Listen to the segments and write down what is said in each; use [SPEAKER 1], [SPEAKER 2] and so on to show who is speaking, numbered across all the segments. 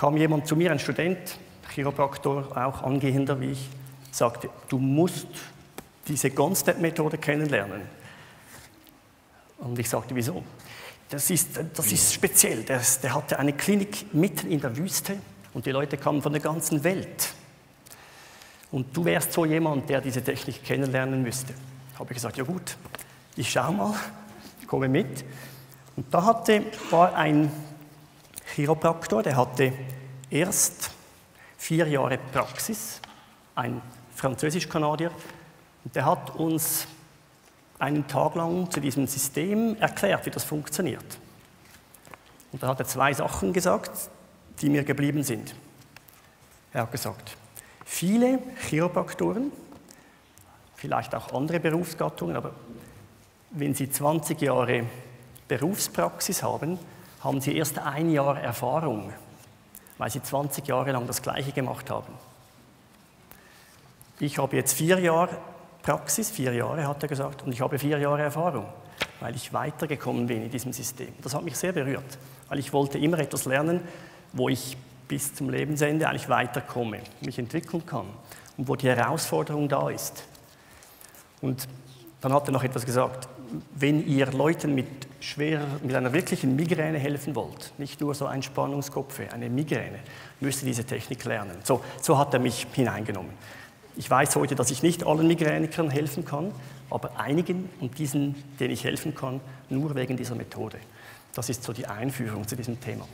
[SPEAKER 1] kam jemand zu mir, ein Student, Chiropraktor, auch angehender wie ich, sagte, du musst diese Gonstead-Methode kennenlernen. Und ich sagte, wieso? Das ist, das ist speziell. Der, der hatte eine Klinik mitten in der Wüste und die Leute kamen von der ganzen Welt. Und du wärst so jemand, der diese Technik kennenlernen müsste. Habe ich gesagt, ja gut, ich schaue mal, ich komme mit. Und da hatte, war ein Chiropraktor, der hatte erst vier Jahre Praxis, ein Französisch-Kanadier, und der hat uns einen Tag lang zu diesem System erklärt, wie das funktioniert. Und da hat er zwei Sachen gesagt, die mir geblieben sind. Er hat gesagt, viele Chiropraktoren, vielleicht auch andere Berufsgattungen, aber wenn sie 20 Jahre Berufspraxis haben, haben sie erst ein Jahr Erfahrung, weil sie 20 Jahre lang das Gleiche gemacht haben. Ich habe jetzt vier Jahre Praxis, vier Jahre hat er gesagt, und ich habe vier Jahre Erfahrung, weil ich weitergekommen bin in diesem System. Das hat mich sehr berührt, weil ich wollte immer etwas lernen, wo ich bis zum Lebensende eigentlich weiterkomme, mich entwickeln kann und wo die Herausforderung da ist. Und dann hat er noch etwas gesagt, wenn ihr Leuten mit, schwer, mit einer wirklichen Migräne helfen wollt, nicht nur so ein Spannungskopf, eine Migräne, müsst ihr diese Technik lernen. So, so hat er mich hineingenommen. Ich weiß heute, dass ich nicht allen Migränikern helfen kann, aber einigen und diesen, denen ich helfen kann, nur wegen dieser Methode. Das ist so die Einführung zu diesem Thema.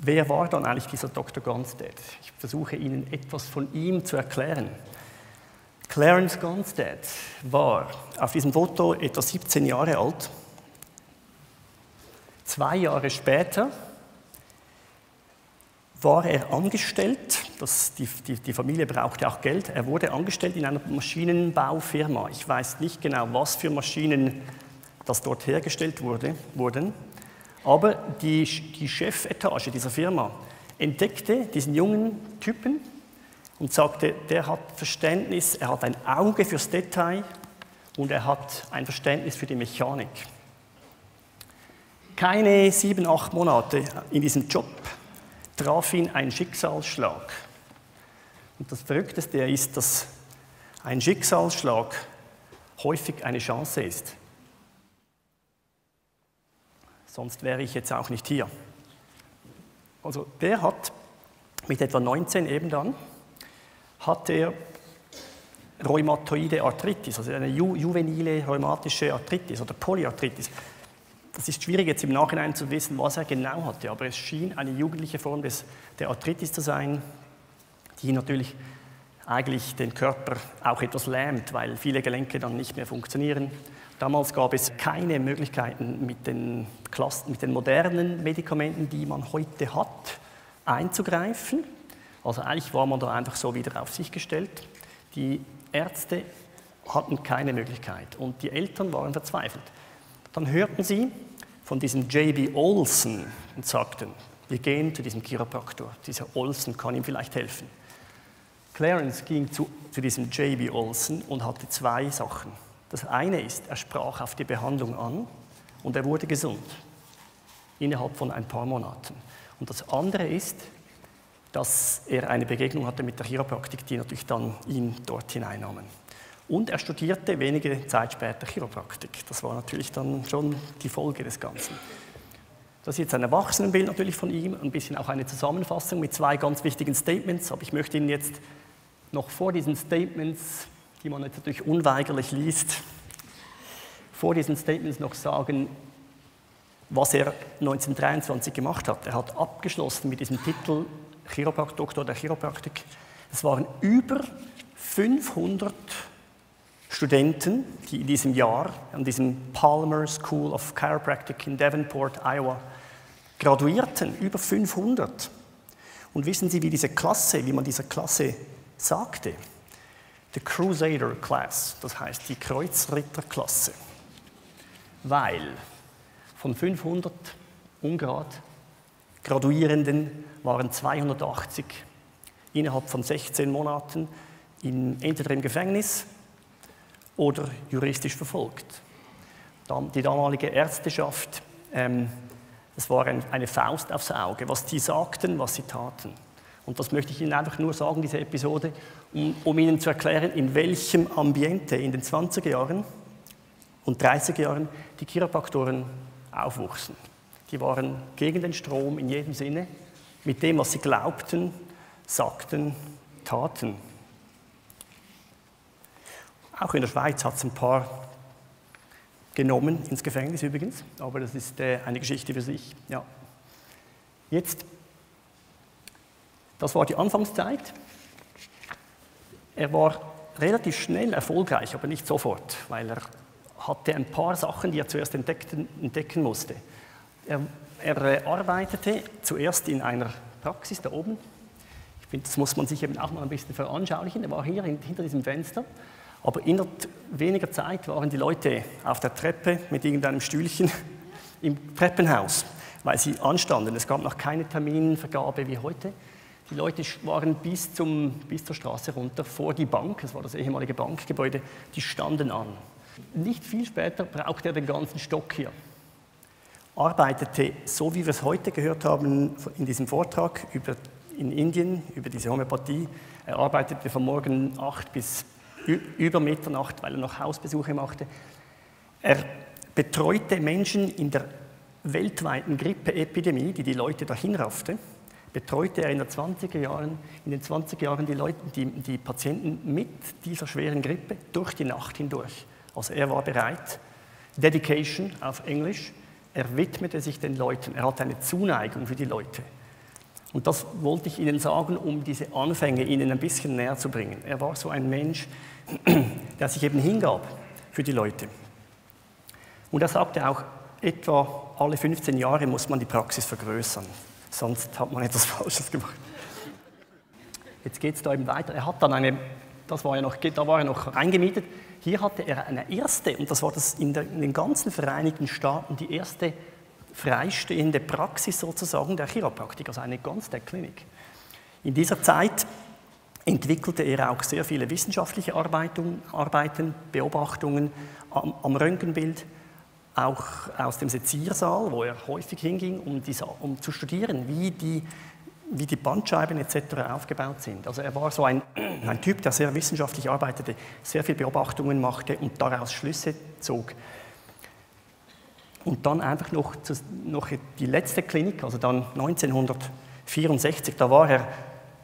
[SPEAKER 1] Wer war dann eigentlich dieser Dr. Gonstead? Ich versuche Ihnen etwas von ihm zu erklären. Clarence Gonstead war auf diesem Foto etwa 17 Jahre alt. Zwei Jahre später war er angestellt, das, die, die, die, Familie brauchte auch Geld, er wurde angestellt in einer Maschinenbaufirma. Ich weiß nicht genau, was für Maschinen das dort hergestellt wurde, wurden, aber die, die Chefetage dieser Firma entdeckte diesen jungen Typen und sagte, der hat Verständnis, er hat ein Auge fürs Detail und er hat ein Verständnis für die Mechanik. Keine sieben, acht Monate in diesem Job traf ihn ein Schicksalsschlag. Und das Verrückteste ist, dass ein Schicksalsschlag häufig eine Chance ist. Sonst wäre ich jetzt auch nicht hier. Also der hat mit etwa 19 eben dann hat er rheumatoide Arthritis, also eine ju juvenile rheumatische Arthritis oder Polyarthritis. Das ist schwierig jetzt im Nachhinein zu wissen, was er genau hatte, aber es schien eine jugendliche Form des, der Arthritis zu sein, die natürlich eigentlich den Körper auch etwas lähmt, weil viele Gelenke dann nicht mehr funktionieren. Damals gab es keine Möglichkeiten mit den, Klassen, mit den modernen Medikamenten, die man heute hat, einzugreifen. Also eigentlich war man da einfach so wieder auf sich gestellt. Die Ärzte hatten keine Möglichkeit und die Eltern waren verzweifelt. Dann hörten sie von diesem J.B. Olson und sagten, wir gehen zu diesem Chiropraktor, dieser Olson kann ihm vielleicht helfen. Clarence ging zu, zu diesem J.B. Olson und hatte zwei Sachen. Das eine ist, er sprach auf die Behandlung an und er wurde gesund innerhalb von ein paar Monaten. Und das andere ist, dass er eine Begegnung hatte mit der Chiropraktik, die natürlich dann ihn dort hineinnahmen. Und er studierte wenige Zeit später Chiropraktik. Das war natürlich dann schon die Folge des Ganzen. Das ist jetzt ein Erwachsenenbild natürlich von ihm, ein bisschen auch eine Zusammenfassung mit zwei ganz wichtigen Statements, aber ich möchte Ihnen jetzt noch vor diesen Statements, die man jetzt natürlich unweigerlich liest, vor diesen Statements noch sagen, was er 1923 gemacht hat. Er hat abgeschlossen mit diesem Titel Chiroprakt, Doktor der Chiropraktik. Es waren über 500 Studenten, die in diesem Jahr an diesem Palmer School of Chiropractic in Davenport, Iowa, graduierten. Über 500. Und wissen Sie, wie diese Klasse, wie man dieser Klasse sagte? The Crusader Class, das heißt die Kreuzritterklasse. Weil von 500 ungrad Graduierenden waren 280 innerhalb von 16 Monaten in, entweder im Gefängnis oder juristisch verfolgt. Die damalige Ärzteschaft ähm, Das war eine Faust aufs Auge, was die sagten, was sie taten. Und das möchte ich Ihnen einfach nur sagen, diese Episode, um, um Ihnen zu erklären, in welchem Ambiente in den 20er Jahren und 30er Jahren die Chiropraktoren aufwuchsen. Die waren gegen den Strom in jedem Sinne, mit dem, was sie glaubten, sagten, taten. Auch in der Schweiz hat es ein paar genommen, ins Gefängnis übrigens, aber das ist äh, eine Geschichte für sich. Ja. Jetzt, das war die Anfangszeit. Er war relativ schnell erfolgreich, aber nicht sofort, weil er hatte ein paar Sachen, die er zuerst entdecken musste. Er, er äh, arbeitete zuerst in einer Praxis da oben. Ich finde, das muss man sich eben auch mal ein bisschen veranschaulichen. Er war hier hinter diesem Fenster aber innerhalb weniger Zeit waren die Leute auf der Treppe mit irgendeinem Stühlchen im Treppenhaus, weil sie anstanden. Es gab noch keine Terminvergabe wie heute. Die Leute waren bis, zum, bis zur Straße runter vor die Bank, das war das ehemalige Bankgebäude, die standen an. Nicht viel später brauchte er den ganzen Stock hier. Arbeitete, so wie wir es heute gehört haben in diesem Vortrag über, in Indien, über diese Homöopathie, er arbeitete von morgen 8 bis über Mitternacht, weil er noch Hausbesuche machte. Er betreute Menschen in der weltweiten Grippeepidemie, die die Leute dahin raffte, betreute er in, den 20er Jahren, in den 20er Jahren die, Leute, die, die Patienten mit dieser schweren Grippe durch die Nacht hindurch. Also er war bereit, Dedication auf Englisch, er widmete sich den Leuten, er hatte eine Zuneigung für die Leute. Und das wollte ich Ihnen sagen, um diese Anfänge Ihnen ein bisschen näher zu bringen. Er war so ein Mensch, der sich eben hingab für die Leute. Und er sagte auch, etwa alle 15 Jahre muss man die Praxis vergrößern, sonst hat man etwas Falsches gemacht. Jetzt geht es da eben weiter. Er hat dann eine, das war ja noch, da war er noch eingemietet. Hier hatte er eine erste, und das war das in, der, in den ganzen Vereinigten Staaten die erste freistehende Praxis sozusagen der Chiropraktik, also eine Ganztag-Klinik. In dieser Zeit entwickelte er auch sehr viele wissenschaftliche Arbeiten, Beobachtungen am, am, Röntgenbild, auch aus dem Seziersaal, wo er häufig hinging, um, diese, um zu studieren, wie die, wie die Bandscheiben etc. aufgebaut sind. Also er war so ein, ein Typ, der sehr wissenschaftlich arbeitete, sehr viele Beobachtungen machte und daraus Schlüsse zog. Und dann einfach noch, noch die letzte Klinik, also dann 1964, da war er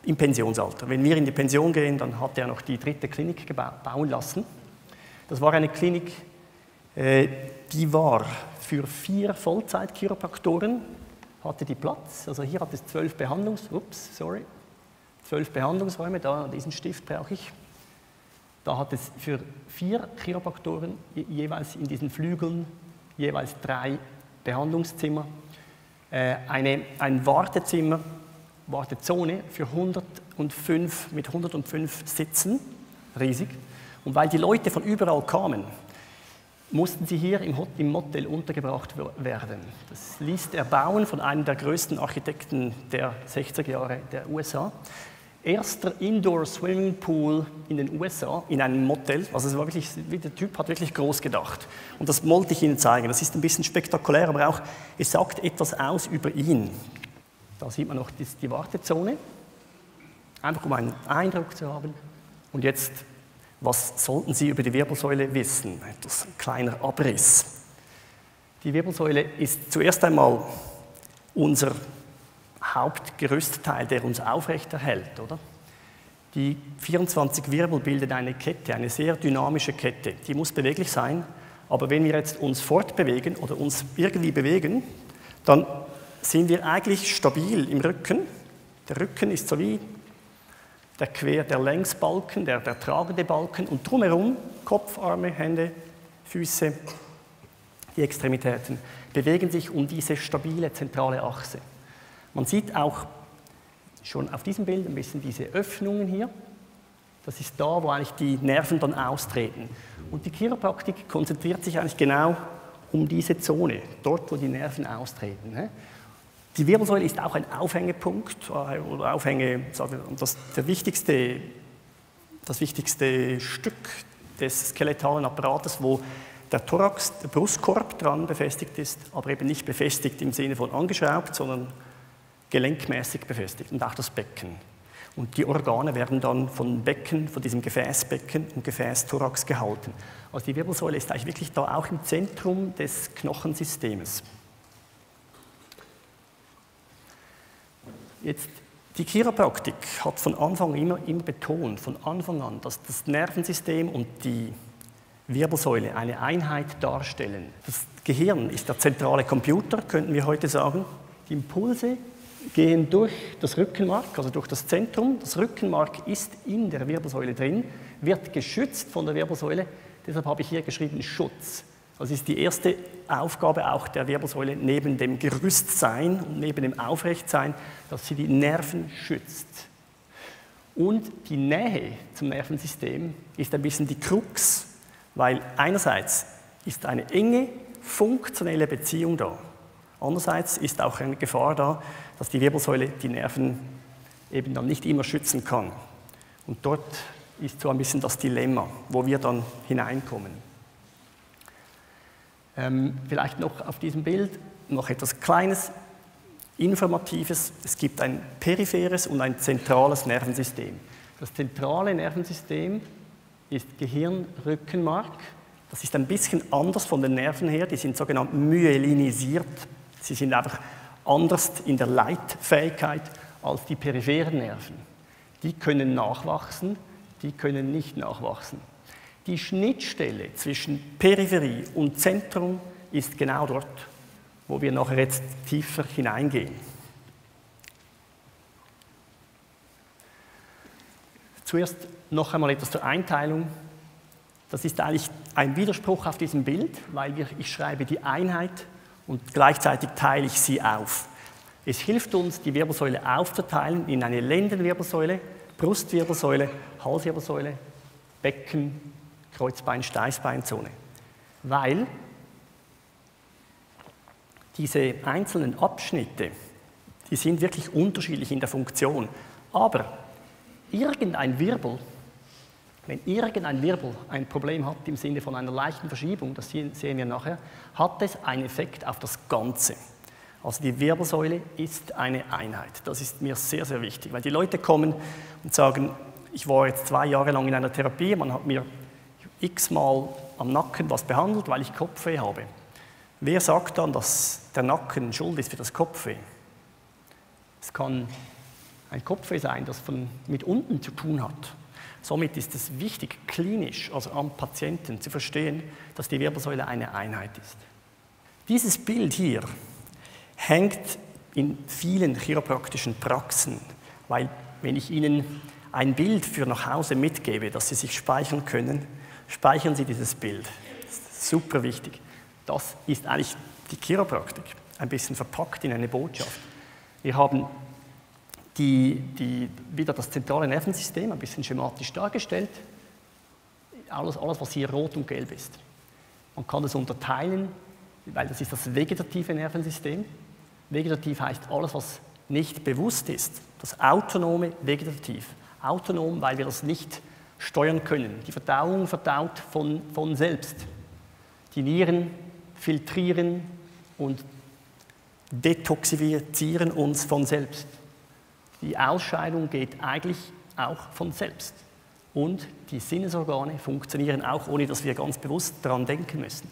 [SPEAKER 1] im Pensionsalter. Wenn wir in die Pension gehen, dann hat er noch die dritte Klinik bauen lassen. Das war eine Klinik, äh, die war für vier Vollzeit-Chiropraktoren, hatte die Platz. Also hier hat es zwölf Behandlungs... Ups, sorry. Zwölf Behandlungsräume, da, diesen Stift brauche ich. Da hat es für vier Chiropraktoren jeweils in diesen Flügeln jeweils drei Behandlungszimmer, äh, eine, ein Wartezimmer, Wartezone für 105, mit 105 Sitzen, riesig. Und weil die Leute von überall kamen, mussten sie hier im, im Motel untergebracht werden. Das ließ er bauen von einem der größten Architekten der 60er Jahre der USA erster Indoor Swimming Pool in den USA in einem Motel. Also es war wirklich, der Typ hat wirklich groß gedacht. Und das wollte ich Ihnen zeigen. Das ist ein bisschen spektakulär, aber auch, es sagt etwas aus über ihn. Da sieht man noch die Wartezone, einfach um einen Eindruck zu haben. Und jetzt, was sollten Sie über die Wirbelsäule wissen? Etwas kleiner Abriss. Die Wirbelsäule ist zuerst einmal unser Hauptgerüstteil, der uns aufrechterhält, oder? Die 24 Wirbel bilden eine Kette, eine sehr dynamische Kette. Die muss beweglich sein, aber wenn wir jetzt uns fortbewegen oder uns irgendwie bewegen, dann sind wir eigentlich stabil im Rücken. Der Rücken ist so wie der Quer, der Längsbalken, der, der tragende Balken und drumherum Kopf, Arme, Hände, Füße, die Extremitäten bewegen sich um diese stabile zentrale Achse. Man sieht auch schon auf diesem Bild ein bisschen diese Öffnungen hier. Das ist da, wo eigentlich die Nerven dann austreten. Und die Chiropraktik konzentriert sich eigentlich genau um diese Zone, dort, wo die Nerven austreten. Die Wirbelsäule ist auch ein Aufhängepunkt äh, oder Aufhänge, das, der wichtigste, das wichtigste Stück des skelettalen Apparates, wo der Thorax, der Brustkorb dran befestigt ist, aber eben nicht befestigt im Sinne von angeschraubt, sondern gelenkmäßig befestigt und auch das Becken. Und die Organe werden dann von Becken, von diesem Gefäßbecken und Gefäßthorax gehalten. Also die Wirbelsäule ist eigentlich wirklich da auch im Zentrum des Knochensystems. Jetzt die Chiropraktik hat von Anfang immer, immer betont, von Anfang an, dass das Nervensystem und die Wirbelsäule eine Einheit darstellen. Das Gehirn ist der zentrale Computer, könnten wir heute sagen. Die Impulse gehen durch das Rückenmark, also durch das Zentrum. Das Rückenmark ist in der Wirbelsäule drin, wird geschützt von der Wirbelsäule. Deshalb habe ich hier geschrieben Schutz. Das ist die erste Aufgabe auch der Wirbelsäule neben dem Gerüstsein und neben dem Aufrechtsein, dass sie die Nerven schützt. Und die Nähe zum Nervensystem ist ein bisschen die Krux, weil einerseits ist eine enge funktionelle Beziehung da. Andererseits ist auch eine Gefahr da, dass die Wirbelsäule die Nerven eben dann nicht immer schützen kann. Und dort ist so ein bisschen das Dilemma, wo wir dann hineinkommen. Ähm, vielleicht noch auf diesem Bild noch etwas Kleines, Informatives. Es gibt ein peripheres und ein zentrales Nervensystem. Das zentrale Nervensystem ist Gehirn, Rückenmark. Das ist ein bisschen anders von den Nerven her. Die sind sogenannt myelinisiert. Sie sind einfach anders in der Leitfähigkeit als die peripheren Nerven. Die können nachwachsen, die können nicht nachwachsen. Die Schnittstelle zwischen Peripherie und Zentrum ist genau dort, wo wir nachher jetzt tiefer hineingehen. Zuerst noch einmal etwas zur Einteilung. Das ist eigentlich ein Widerspruch auf diesem Bild, weil ich schreibe die Einheit und gleichzeitig teile ich sie auf. Es hilft uns, die Wirbelsäule aufzuteilen in eine Lendenwirbelsäule, Brustwirbelsäule, Halswirbelsäule, Becken, Kreuzbein, Steißbeinzone. Weil diese einzelnen Abschnitte, die sind wirklich unterschiedlich in der Funktion. Aber irgendein Wirbel, wenn irgendein Wirbel ein Problem hat im Sinne von einer leichten Verschiebung, das sehen wir nachher, hat es einen Effekt auf das Ganze. Also die Wirbelsäule ist eine Einheit. Das ist mir sehr, sehr wichtig, weil die Leute kommen und sagen, ich war jetzt zwei Jahre lang in einer Therapie, man hat mir x-mal am Nacken was behandelt, weil ich Kopfweh habe. Wer sagt dann, dass der Nacken schuld ist für das Kopfweh? Es kann ein Kopfweh sein, das von, mit unten zu tun hat. Somit ist es wichtig, klinisch, also am Patienten, zu verstehen, dass die Wirbelsäule eine Einheit ist. Dieses Bild hier hängt in vielen chiropraktischen Praxen, weil wenn ich Ihnen ein Bild für nach Hause mitgebe, das Sie sich speichern können, Speichern Sie dieses Bild. super wichtig. Das ist eigentlich die Chiropraktik, ein bisschen verpackt in eine Botschaft. Wir haben die, die, wieder das zentrale Nervensystem ein bisschen schematisch dargestellt. Alles, alles, was hier rot und gelb ist. Man kann es unterteilen, weil das ist das vegetative Nervensystem. Vegetativ heißt alles, was nicht bewusst ist. Das autonome Vegetativ. Autonom, weil wir das nicht steuern können. Die Verdauung verdaut von, von selbst. Die Nieren filtrieren und detoxifizieren uns von selbst. Die Ausscheidung geht eigentlich auch von selbst. Und die Sinnesorgane funktionieren auch, ohne dass wir ganz bewusst daran denken müssen.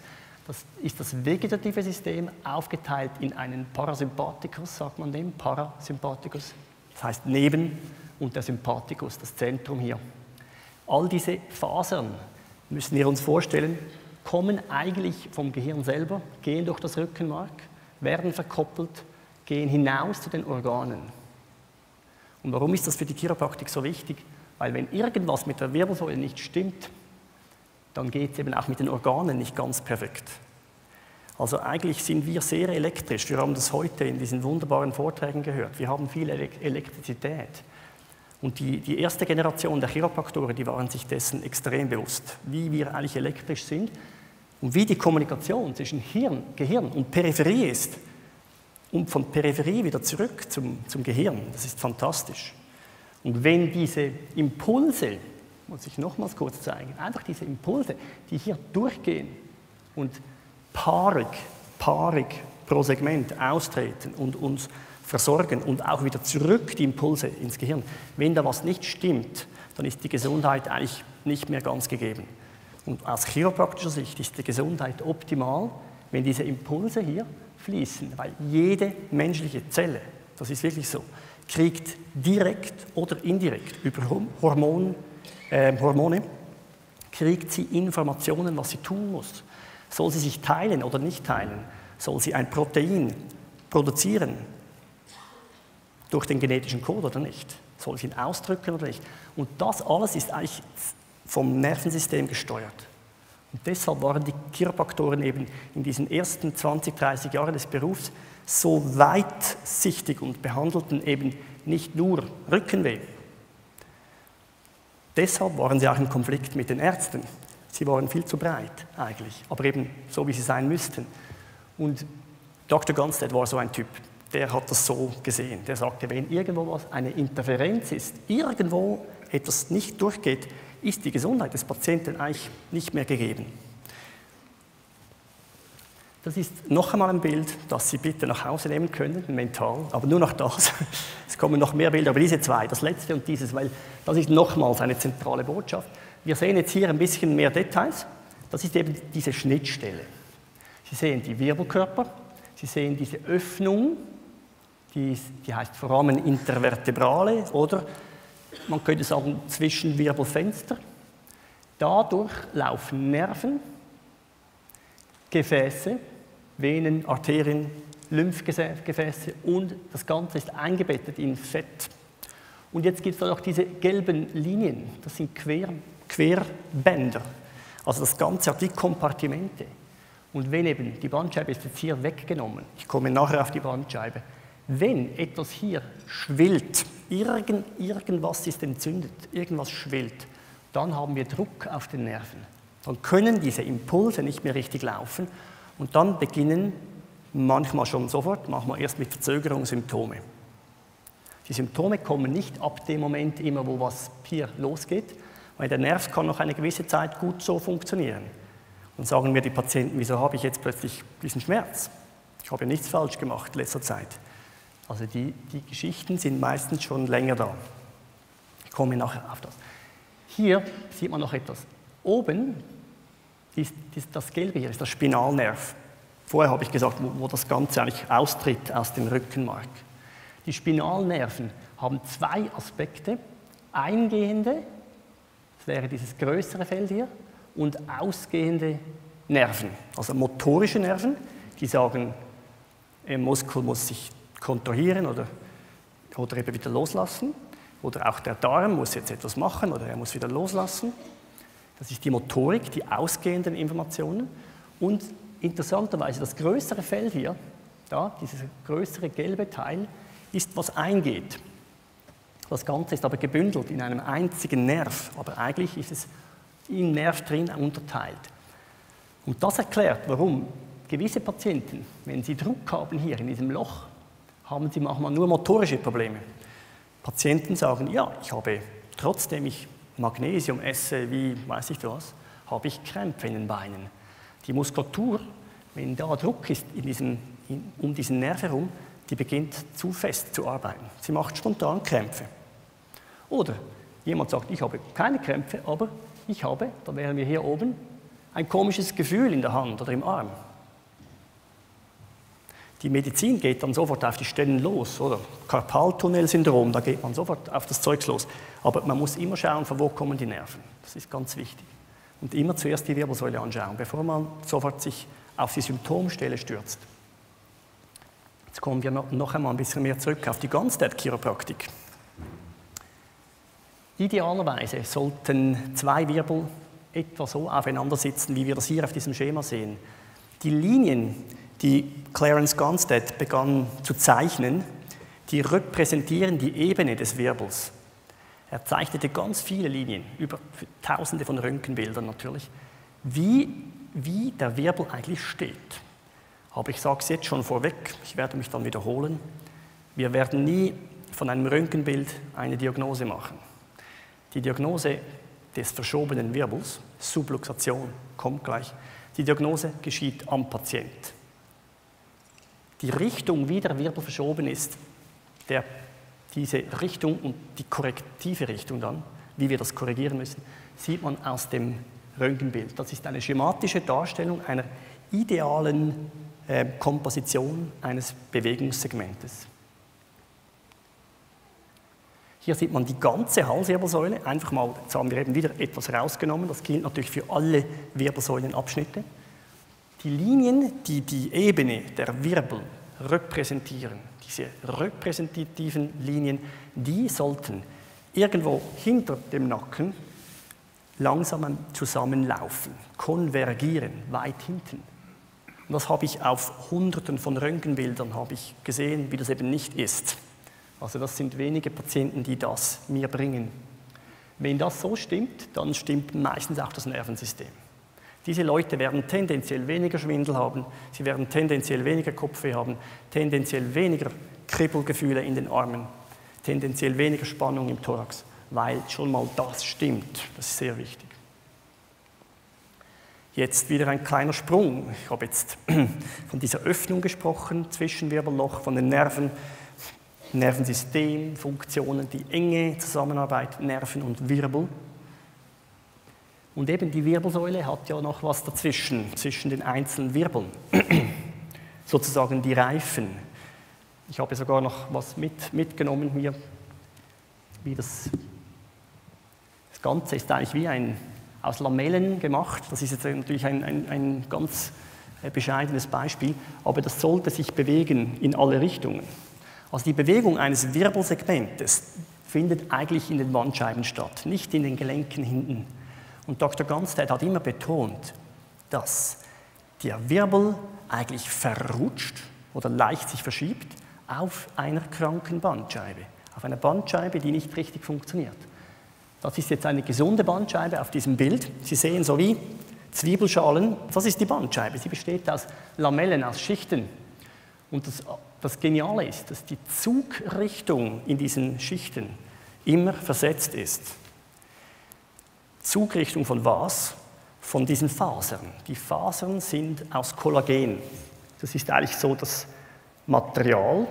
[SPEAKER 1] Das ist das vegetative System aufgeteilt in einen Parasympathikus, sagt man dem, Parasympathikus. Das heißt neben und der Sympathikus, das Zentrum hier. All diese Fasern, müssen wir uns vorstellen, kommen eigentlich vom Gehirn selber, gehen durch das Rückenmark, werden verkoppelt, gehen hinaus zu den Organen. Und warum ist das für die Chiropraktik so wichtig? Weil wenn irgendwas mit der Wirbelsäule nicht stimmt, dann geht es eben auch mit den Organen nicht ganz perfekt. Also eigentlich sind wir sehr elektrisch. Wir haben das heute in diesen wunderbaren Vorträgen gehört. Wir haben viel Elektrizität. Und die, die erste Generation der Chiropraktoren, die waren sich dessen extrem bewusst, wie wir eigentlich elektrisch sind und wie die Kommunikation zwischen Hirn, Gehirn und Peripherie ist. Und von Peripherie wieder zurück zum, zum Gehirn. Das ist fantastisch. Und wenn diese Impulse, muss ich nochmals kurz zeigen, einfach diese Impulse, die hier durchgehen, und paarig, paarig pro Segment austreten und uns versorgen und auch wieder zurück die Impulse ins Gehirn. Wenn da was nicht stimmt, dann ist die Gesundheit eigentlich nicht mehr ganz gegeben. Und aus chiropraktischer Sicht ist die Gesundheit optimal, wenn diese Impulse hier fließen, weil jede menschliche Zelle, das ist wirklich so, kriegt direkt oder indirekt über Hormon, äh, Hormone, kriegt sie Informationen, was sie tun muss. Soll sie sich teilen oder nicht teilen? Soll sie ein Protein produzieren durch den genetischen Code oder nicht? Soll sie ihn ausdrücken oder nicht? Und das alles ist eigentlich vom Nervensystem gesteuert. Und deshalb waren die Chiropraktoren eben in diesen ersten 20, 30 Jahren des Berufs so weitsichtig und behandelten eben nicht nur Rückenweh. Deshalb waren sie auch im Konflikt mit den Ärzten. Sie waren viel zu breit eigentlich, aber eben so, wie sie sein müssten. Und Dr. Gunstead war so ein Typ, der hat das so gesehen. Der sagte, wenn irgendwo was eine Interferenz ist, irgendwo etwas nicht durchgeht, ist die Gesundheit des Patienten eigentlich nicht mehr gegeben. Das ist noch einmal ein Bild, das Sie bitte nach Hause nehmen können, mental, aber nur noch das. Es kommen noch mehr Bilder, aber diese zwei, das letzte und dieses, weil das ist nochmals eine zentrale Botschaft. Wir sehen jetzt hier ein bisschen mehr Details. Das ist eben diese Schnittstelle. Sie sehen die Wirbelkörper, Sie sehen diese Öffnung, die, die heißt Foramen intervertebrale oder man könnte sagen Zwischenwirbelfenster. Dadurch laufen Nerven, Gefäße, Venen, Arterien, Lymphgefäße und das Ganze ist eingebettet in Fett. Und jetzt gibt es da noch diese gelben Linien, das sind Quer, Querbänder. Also das Ganze hat die Kompartimente. Und wenn eben, die Bandscheibe ist jetzt hier weggenommen, ich komme nachher auf die Bandscheibe, wenn etwas hier schwillt, irgend, irgendwas ist entzündet, irgendwas schwillt, dann haben wir Druck auf den Nerven. Dann können diese Impulse nicht mehr richtig laufen und dann beginnen manchmal schon sofort, manchmal erst mit Verzögerung Symptome. Die Symptome kommen nicht ab dem Moment immer, wo was hier losgeht, weil der Nerv kann noch eine gewisse Zeit gut so funktionieren. Dann sagen mir die Patienten, wieso habe ich jetzt plötzlich diesen Schmerz? Ich habe ja nichts falsch gemacht in letzter Zeit. Also die, die Geschichten sind meistens schon länger da. Ich komme nachher auf das. Hier sieht man noch etwas. Oben, ist, ist das Gelbe hier ist der Spinalnerv. Vorher habe ich gesagt, wo, wo das Ganze eigentlich austritt aus dem Rückenmark. Die Spinalnerven haben zwei Aspekte. Eingehende, das wäre dieses größere Feld hier, und ausgehende Nerven, also motorische Nerven, die sagen, ein Muskel muss sich kontrahieren oder, oder eben wieder loslassen. Oder auch der Darm muss jetzt etwas machen oder er muss wieder loslassen. Das ist die Motorik, die ausgehenden Informationen. Und interessanterweise das größere Feld hier, da, dieses größere gelbe Teil, ist, was eingeht. Das Ganze ist aber gebündelt in einem einzigen Nerv, aber eigentlich ist es im Nerv drin unterteilt. Und das erklärt, warum gewisse Patienten, wenn sie Druck haben hier in diesem Loch, haben sie manchmal nur motorische Probleme. Patienten sagen, ja, ich habe, trotzdem ich Magnesium esse, wie weiß ich was, habe ich Krämpfe in den Beinen. Die Muskulatur, wenn da Druck ist in diesem, in, um diesen Nerv herum, die beginnt zu fest zu arbeiten. Sie macht spontan Krämpfe. Oder jemand sagt, ich habe keine Krämpfe, aber ich habe, da wären wir hier oben, ein komisches Gefühl in der Hand oder im Arm. Die Medizin geht dann sofort auf die Stellen los, oder? Karpaltunnelsyndrom, da geht man sofort auf das Zeug los. Aber man muss immer schauen, von wo kommen die Nerven. Das ist ganz wichtig. Und immer zuerst die Wirbelsäule anschauen, bevor man sofort sich auf die Symptomstelle stürzt. Jetzt kommen wir noch einmal ein bisschen mehr zurück auf die Gunstead-Chiropraktik. Idealerweise sollten zwei Wirbel etwa so aufeinander sitzen, wie wir das hier auf diesem Schema sehen. Die Linien, die Clarence Gunstead begann zu zeichnen, die repräsentieren die Ebene des Wirbels. Er zeichnete ganz viele Linien, über tausende von Röntgenbildern natürlich, wie, wie der Wirbel eigentlich steht. Aber ich sage es jetzt schon vorweg, ich werde mich dann wiederholen. Wir werden nie von einem Röntgenbild eine Diagnose machen. Die Diagnose des verschobenen Wirbels, Subluxation, kommt gleich, Die Diagnose geschieht am Patient. Die Richtung, wie der Wirbel verschoben ist, der, diese Richtung und die korrektive Richtung dann, wie wir das korrigieren müssen, sieht man aus dem Röntgenbild. Das ist eine schematische Darstellung einer idealen äh, Komposition eines Bewegungssegmentes. Hier sieht man die ganze Halswirbelsäule. Einfach mal, jetzt haben wir eben wieder etwas rausgenommen. Das gilt natürlich für alle Wirbelsäulenabschnitte. Die Linien, die die Ebene der Wirbel repräsentieren, diese repräsentativen Linien, die sollten irgendwo hinter dem Nacken langsam zusammenlaufen, konvergieren, weit hinten. Und das habe ich auf Hunderten von Röntgenbildern habe ich gesehen, wie das eben nicht ist. Also das sind wenige Patienten, die das mir bringen. Wenn das so stimmt, dann stimmt meistens auch das Nervensystem. Diese Leute werden tendenziell weniger Schwindel haben, sie werden tendenziell weniger Kopfweh haben, tendenziell weniger Kribbelgefühle in den Armen, tendenziell weniger Spannung im Thorax, weil schon mal das stimmt. Das ist sehr wichtig. Jetzt wieder ein kleiner Sprung. Ich habe jetzt von dieser Öffnung gesprochen, Zwischenwirbelloch, von den Nerven, Nervensystem, Funktionen, die enge Zusammenarbeit Nerven und Wirbel. Und eben die Wirbelsäule hat ja noch was dazwischen, zwischen den einzelnen Wirbeln. Sozusagen die Reifen. Ich habe sogar noch was mit, mitgenommen hier, wie das, das Ganze ist eigentlich wie ein aus Lamellen gemacht. Das ist jetzt natürlich ein, ein, ein ganz äh, bescheidenes Beispiel, aber das sollte sich bewegen in alle Richtungen. Also die Bewegung eines Wirbelsegmentes findet eigentlich in den Bandscheiben statt, nicht in den Gelenken hinten. Und Dr. Gunstead hat immer betont, dass der Wirbel eigentlich verrutscht oder leicht sich verschiebt auf einer kranken Bandscheibe, auf einer Bandscheibe, die nicht richtig funktioniert. Das ist jetzt eine gesunde Bandscheibe auf diesem Bild. Sie sehen so wie Zwiebelschalen, das ist die Bandscheibe. Sie besteht aus Lamellen, aus Schichten. Und das, das Geniale ist, dass die Zugrichtung in diesen Schichten immer versetzt ist. Zugrichtung von was? Von diesen Fasern. Die Fasern sind aus Kollagen. Das ist eigentlich so das Material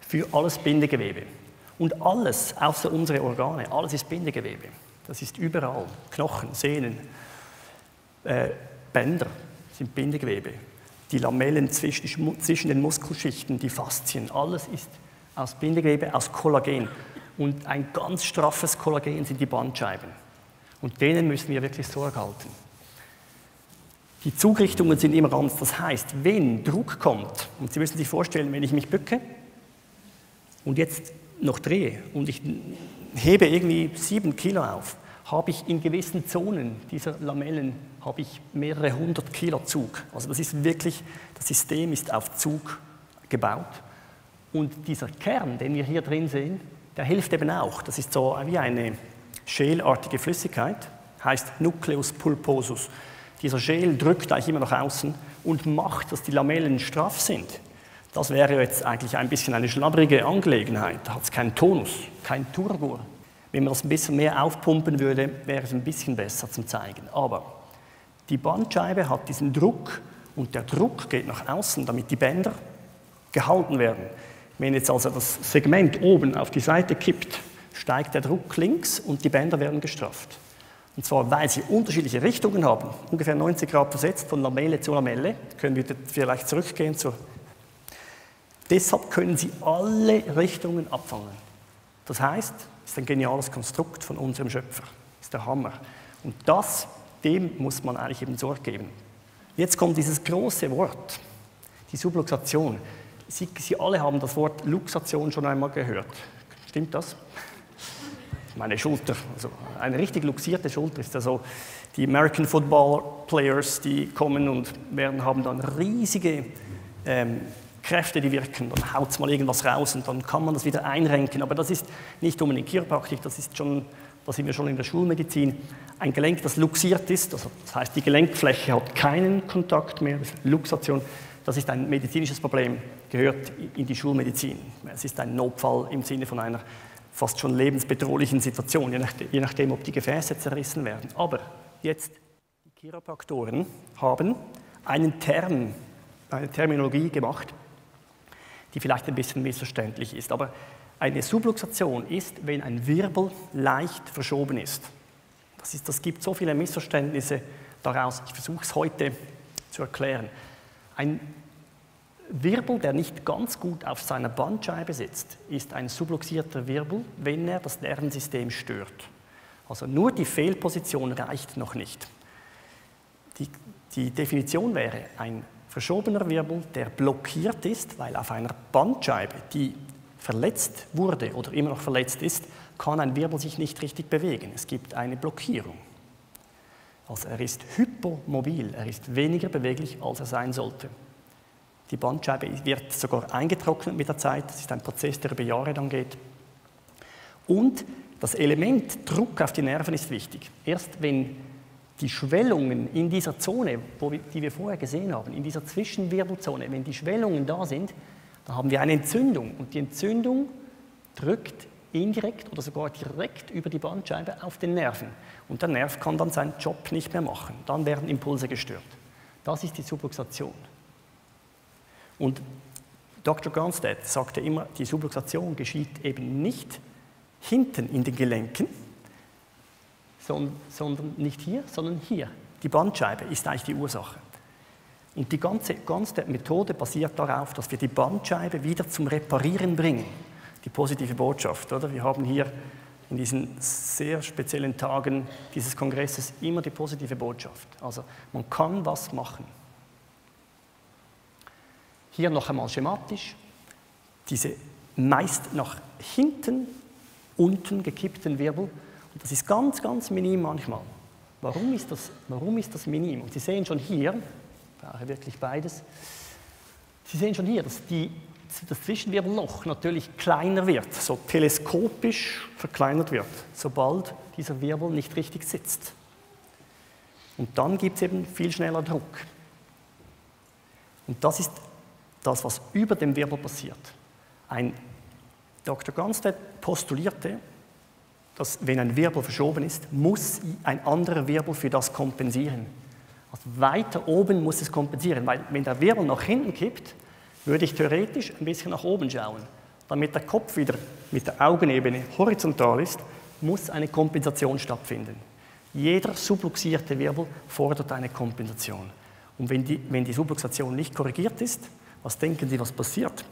[SPEAKER 1] für alles Bindegewebe. Und alles, außer unsere Organe, alles ist Bindegewebe. Das ist überall. Knochen, Sehnen, äh, Bänder sind Bindegewebe. Die Lamellen zwischen, zwischen den Muskelschichten, die Faszien, alles ist aus Bindegewebe, aus Kollagen. Und ein ganz straffes Kollagen sind die Bandscheiben. Und denen müssen wir wirklich Sorge halten. Die Zugrichtungen sind immer anders. Das heißt, wenn Druck kommt, und Sie müssen sich vorstellen, wenn ich mich bücke und jetzt noch drehe und ich hebe irgendwie sieben Kilo auf, habe ich in gewissen Zonen dieser Lamellen habe ich mehrere hundert Kilo Zug. Also das ist wirklich, das System ist auf Zug gebaut. Und dieser Kern, den wir hier drin sehen, der hilft eben auch. Das ist so wie eine schelartige Flüssigkeit, heißt Nucleus pulposus. Dieser Gel drückt eigentlich immer nach außen und macht, dass die Lamellen straff sind. Das wäre jetzt eigentlich ein bisschen eine schlabbrige Angelegenheit. Da hat es keinen Tonus, kein Turgur. Wenn man das ein bisschen mehr aufpumpen würde, wäre es ein bisschen besser zum Zeigen. Aber die Bandscheibe hat diesen Druck und der Druck geht nach außen, damit die Bänder gehalten werden. Wenn jetzt also das Segment oben auf die Seite kippt, steigt der Druck links und die Bänder werden gestrafft. Und zwar, weil sie unterschiedliche Richtungen haben, ungefähr 90 Grad versetzt von Lamelle zu Lamelle. Können wir vielleicht zurückgehen zur Deshalb können sie alle Richtungen abfangen. Das heißt, es ist ein geniales Konstrukt von unserem Schöpfer. Das ist der Hammer. Und das, dem muss man eigentlich eben Sorge geben. Jetzt kommt dieses große Wort, die Subluxation. Sie, sie alle haben das Wort Luxation schon einmal gehört. Stimmt das? Meine Schulter, also eine richtig luxierte Schulter ist also die American Football Players, die kommen und werden, haben dann riesige ähm, Kräfte, die wirken, dann haut es mal irgendwas raus und dann kann man das wieder einrenken. Aber das ist nicht unbedingt Chiropraktik, das ist schon, da sind wir schon in der Schulmedizin. Ein Gelenk, das luxiert ist, also das heißt, die Gelenkfläche hat keinen Kontakt mehr, Luxation, das ist ein medizinisches Problem, gehört in die Schulmedizin. Es ist ein Notfall im Sinne von einer fast schon lebensbedrohlichen Situation, je nachdem, je nachdem ob die Gefäße zerrissen werden. Aber jetzt Chiropraktoren haben einen Term, eine Terminologie gemacht, die vielleicht ein bisschen missverständlich ist. Aber eine Subluxation ist, wenn ein Wirbel leicht verschoben ist. Das, ist, das gibt so viele Missverständnisse daraus. Ich versuche es heute zu erklären. Ein Wirbel, der nicht ganz gut auf seiner Bandscheibe sitzt, ist ein subluxierter Wirbel, wenn er das Nervensystem stört. Also nur die Fehlposition reicht noch nicht. Die, die Definition wäre ein verschobener Wirbel, der blockiert ist, weil auf einer Bandscheibe, die verletzt wurde oder immer noch verletzt ist, kann ein Wirbel sich nicht richtig bewegen. Es gibt eine Blockierung. Also er ist hypomobil, er ist weniger beweglich, als er sein sollte. Die Bandscheibe wird sogar eingetrocknet mit der Zeit. Das ist ein Prozess, der über Jahre dann geht. Und das Element Druck auf die Nerven ist wichtig. Erst wenn die Schwellungen in dieser Zone, die wir vorher gesehen haben, in dieser Zwischenwirbelzone, wenn die Schwellungen da sind, dann haben wir eine Entzündung. Und die Entzündung drückt indirekt oder sogar direkt über die Bandscheibe auf den Nerven. Und der Nerv kann dann seinen Job nicht mehr machen. Dann werden Impulse gestört. Das ist die Subluxation. Und Dr. Gonstead sagte immer, die Subluxation geschieht eben nicht hinten in den Gelenken, sondern nicht hier, sondern hier. Die Bandscheibe ist eigentlich die Ursache. Und die ganze, ganze Methode basiert darauf, dass wir die Bandscheibe wieder zum Reparieren bringen. Die positive Botschaft, oder? Wir haben hier in diesen sehr speziellen Tagen dieses Kongresses immer die positive Botschaft. Also man kann was machen. Hier noch einmal schematisch, diese meist nach hinten, unten gekippten Wirbel. Und das ist ganz, ganz minim manchmal. Warum ist das, warum ist das minim? Und Sie sehen schon hier, ich brauche wirklich beides, Sie sehen schon hier, dass die, das Zwischenwirbelloch natürlich kleiner wird, so teleskopisch verkleinert wird, sobald dieser Wirbel nicht richtig sitzt. Und dann gibt es eben viel schneller Druck. Und das ist das, was über dem Wirbel passiert. Ein Dr. Gunstead postulierte, dass wenn ein Wirbel verschoben ist, muss ein anderer Wirbel für das kompensieren. Also weiter oben muss es kompensieren, weil wenn der Wirbel nach hinten kippt, würde ich theoretisch ein bisschen nach oben schauen. Damit der Kopf wieder mit der Augenebene horizontal ist, muss eine Kompensation stattfinden. Jeder subluxierte Wirbel fordert eine Kompensation. Und wenn die, wenn die Subluxation nicht korrigiert ist, was denken Sie, was passiert?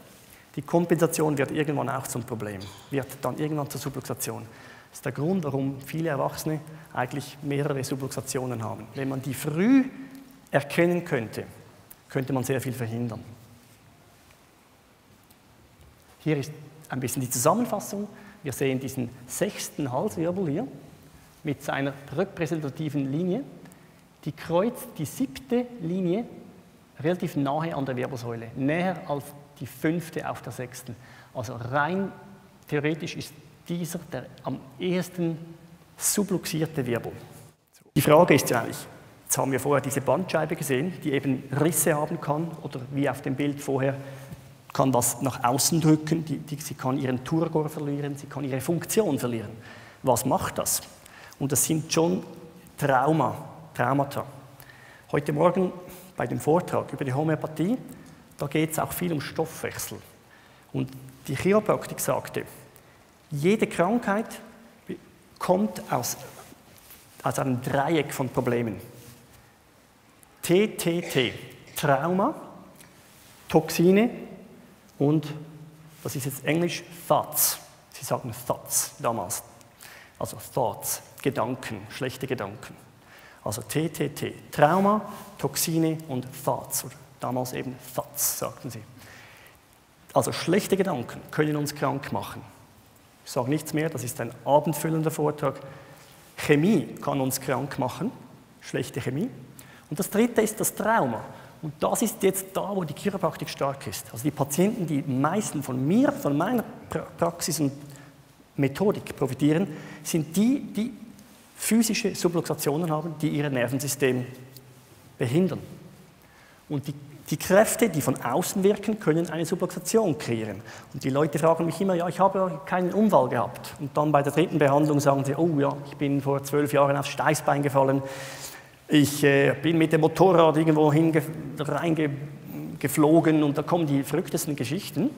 [SPEAKER 1] Die Kompensation wird irgendwann auch zum Problem, wird dann irgendwann zur Subluxation. Das ist der Grund, warum viele Erwachsene eigentlich mehrere Subluxationen haben. Wenn man die früh erkennen könnte, könnte man sehr viel verhindern. Hier ist ein bisschen die Zusammenfassung. Wir sehen diesen sechsten Halswirbel hier mit seiner repräsentativen Linie. Die kreuzt die siebte Linie relativ nahe an der Wirbelsäule, näher als die fünfte auf der sechsten. Also rein theoretisch ist dieser der am ehesten subluxierte Wirbel. Die Frage ist ja eigentlich, jetzt haben wir vorher diese Bandscheibe gesehen, die eben Risse haben kann oder wie auf dem Bild vorher kann was nach außen drücken, die, die, sie kann ihren Turgor verlieren, sie kann ihre Funktion verlieren. Was macht das? Und das sind schon Trauma, Traumata. Heute Morgen bei dem Vortrag über die Homöopathie, da geht es auch viel um Stoffwechsel. Und die Chiropraktik sagte, jede Krankheit kommt aus, aus einem Dreieck von Problemen. TTT, Trauma, Toxine und, das ist jetzt Englisch, Thoughts. Sie sagen Thoughts damals. Also Thoughts, Gedanken, schlechte Gedanken. Also TTT, Trauma, Toxine und oder damals eben Thoughts, sagten sie. Also schlechte Gedanken können uns krank machen. Ich sage nichts mehr, das ist ein abendfüllender Vortrag. Chemie kann uns krank machen, schlechte Chemie. Und das dritte ist das Trauma. Und das ist jetzt da, wo die Chiropraktik stark ist. Also die Patienten, die meisten von mir, von meiner Praxis und Methodik profitieren, sind die, die physische Subluxationen haben, die ihr Nervensystem behindern. Und die, die Kräfte, die von außen wirken, können eine Subluxation kreieren. Und die Leute fragen mich immer, ja, ich habe keinen Unfall gehabt. Und dann bei der dritten Behandlung sagen sie, oh ja, ich bin vor zwölf Jahren aufs Steißbein gefallen. Ich äh, bin mit dem Motorrad irgendwo reingeflogen und da kommen die verrücktesten Geschichten.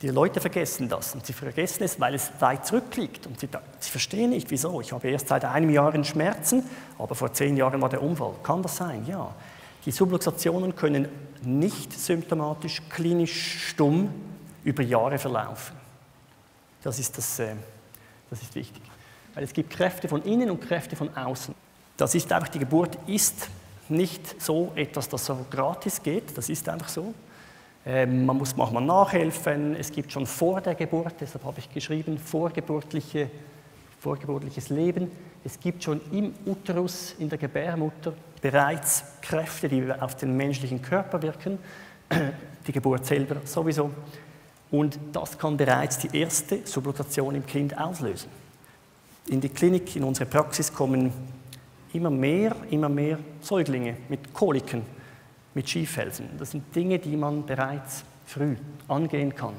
[SPEAKER 1] Die Leute vergessen das und sie vergessen es, weil es weit zurückliegt. Und sie, sie verstehen nicht, wieso. Ich habe erst seit einem Jahr Schmerzen, aber vor zehn Jahren war der Unfall. Kann das sein? Ja. Die Subluxationen können nicht symptomatisch, klinisch stumm über Jahre verlaufen. Das ist, das, äh, das ist wichtig. Weil es gibt Kräfte von innen und Kräfte von außen. Das ist einfach, die Geburt ist nicht so etwas, das so gratis geht. Das ist einfach so. Ähm, man muss manchmal nachhelfen. Es gibt schon vor der Geburt, deshalb habe ich geschrieben, vorgeburtliche, vorgeburtliches Leben. Es gibt schon im Uterus, in der Gebärmutter, bereits Kräfte, die auf den menschlichen Körper wirken. Die Geburt selber sowieso. Und das kann bereits die erste Sublutation im Kind auslösen. In die Klinik, in unsere Praxis kommen immer mehr, immer mehr Säuglinge mit Koliken mit Schieffelsen. Das sind Dinge, die man bereits früh angehen kann.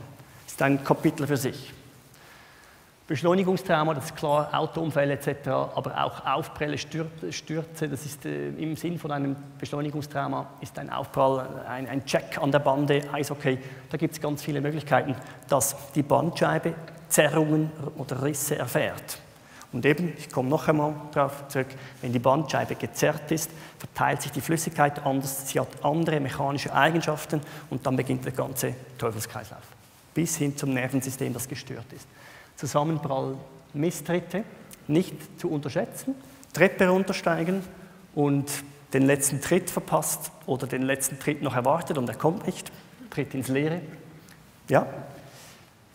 [SPEAKER 1] Das ist ein Kapitel für sich. Beschleunigungstrauma, das ist klar, Autounfälle etc., aber auch Aufprelle, Stürze, das ist äh, im Sinn von einem Beschleunigungstrauma, ist ein Aufprall, ein, ein Check an der Bande, Eishockey, da gibt es ganz viele Möglichkeiten, dass die Bandscheibe Zerrungen oder Risse erfährt. Und eben, ich komme noch einmal darauf zurück, wenn die Bandscheibe gezerrt ist, verteilt sich die Flüssigkeit anders, sie hat andere mechanische Eigenschaften und dann beginnt der ganze Teufelskreislauf. Bis hin zum Nervensystem, das gestört ist. Zusammenprall Misstritte, nicht zu unterschätzen, Treppe runtersteigen und den letzten Tritt verpasst oder den letzten Tritt noch erwartet und er kommt nicht, Tritt ins Leere. Ja,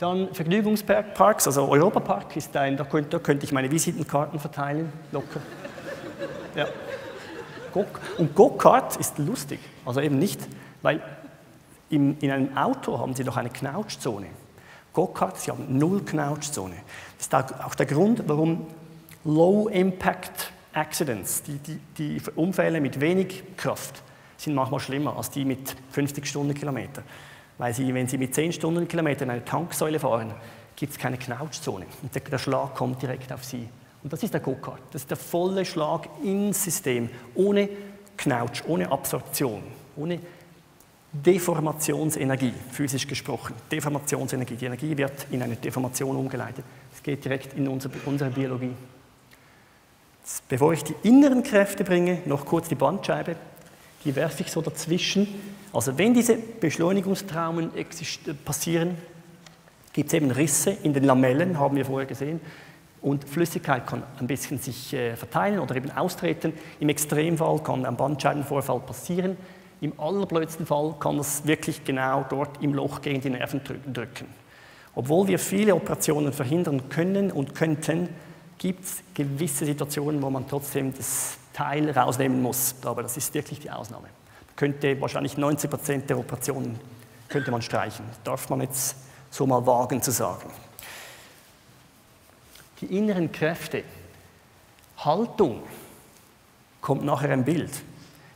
[SPEAKER 1] dann Vergnügungsparks, also Europapark ist ein, da könnte, da könnte ich meine Visitenkarten verteilen, locker. Ja. Und Go-Kart ist lustig, also eben nicht, weil in, in einem Auto haben sie doch eine Knautschzone. Go-Kart, sie haben null Knautschzone. Das ist auch der Grund, warum Low-Impact Accidents, die, die, die Unfälle mit wenig Kraft, sind manchmal schlimmer als die mit 50 Stundenkilometer. Weil sie, wenn Sie mit 10 Stundenkilometern eine Tanksäule fahren, gibt es keine Knautschzone. Und der, der, Schlag kommt direkt auf Sie. Und das ist der Go-Kart. Das ist der volle Schlag ins System, ohne Knautsch, ohne Absorption, ohne Deformationsenergie, physisch gesprochen. Deformationsenergie. Die Energie wird in eine Deformation umgeleitet. Es geht direkt in unsere, unsere Biologie. Bevor ich die inneren Kräfte bringe, noch kurz die Bandscheibe. Die werfe ich so dazwischen also wenn diese Beschleunigungstraumen passieren, gibt es eben Risse in den Lamellen, haben wir vorher gesehen, und Flüssigkeit kann ein bisschen sich äh, verteilen oder eben austreten. Im Extremfall kann ein Bandscheibenvorfall passieren. Im allerblödsten Fall kann es wirklich genau dort im Loch gegen die Nerven drücken. Obwohl wir viele Operationen verhindern können und könnten, gibt es gewisse Situationen, wo man trotzdem das Teil rausnehmen muss. Aber das ist wirklich die Ausnahme könnte wahrscheinlich 90 Prozent der Operationen könnte man streichen. Darf man jetzt so mal wagen zu sagen. Die inneren Kräfte, Haltung kommt nachher im Bild.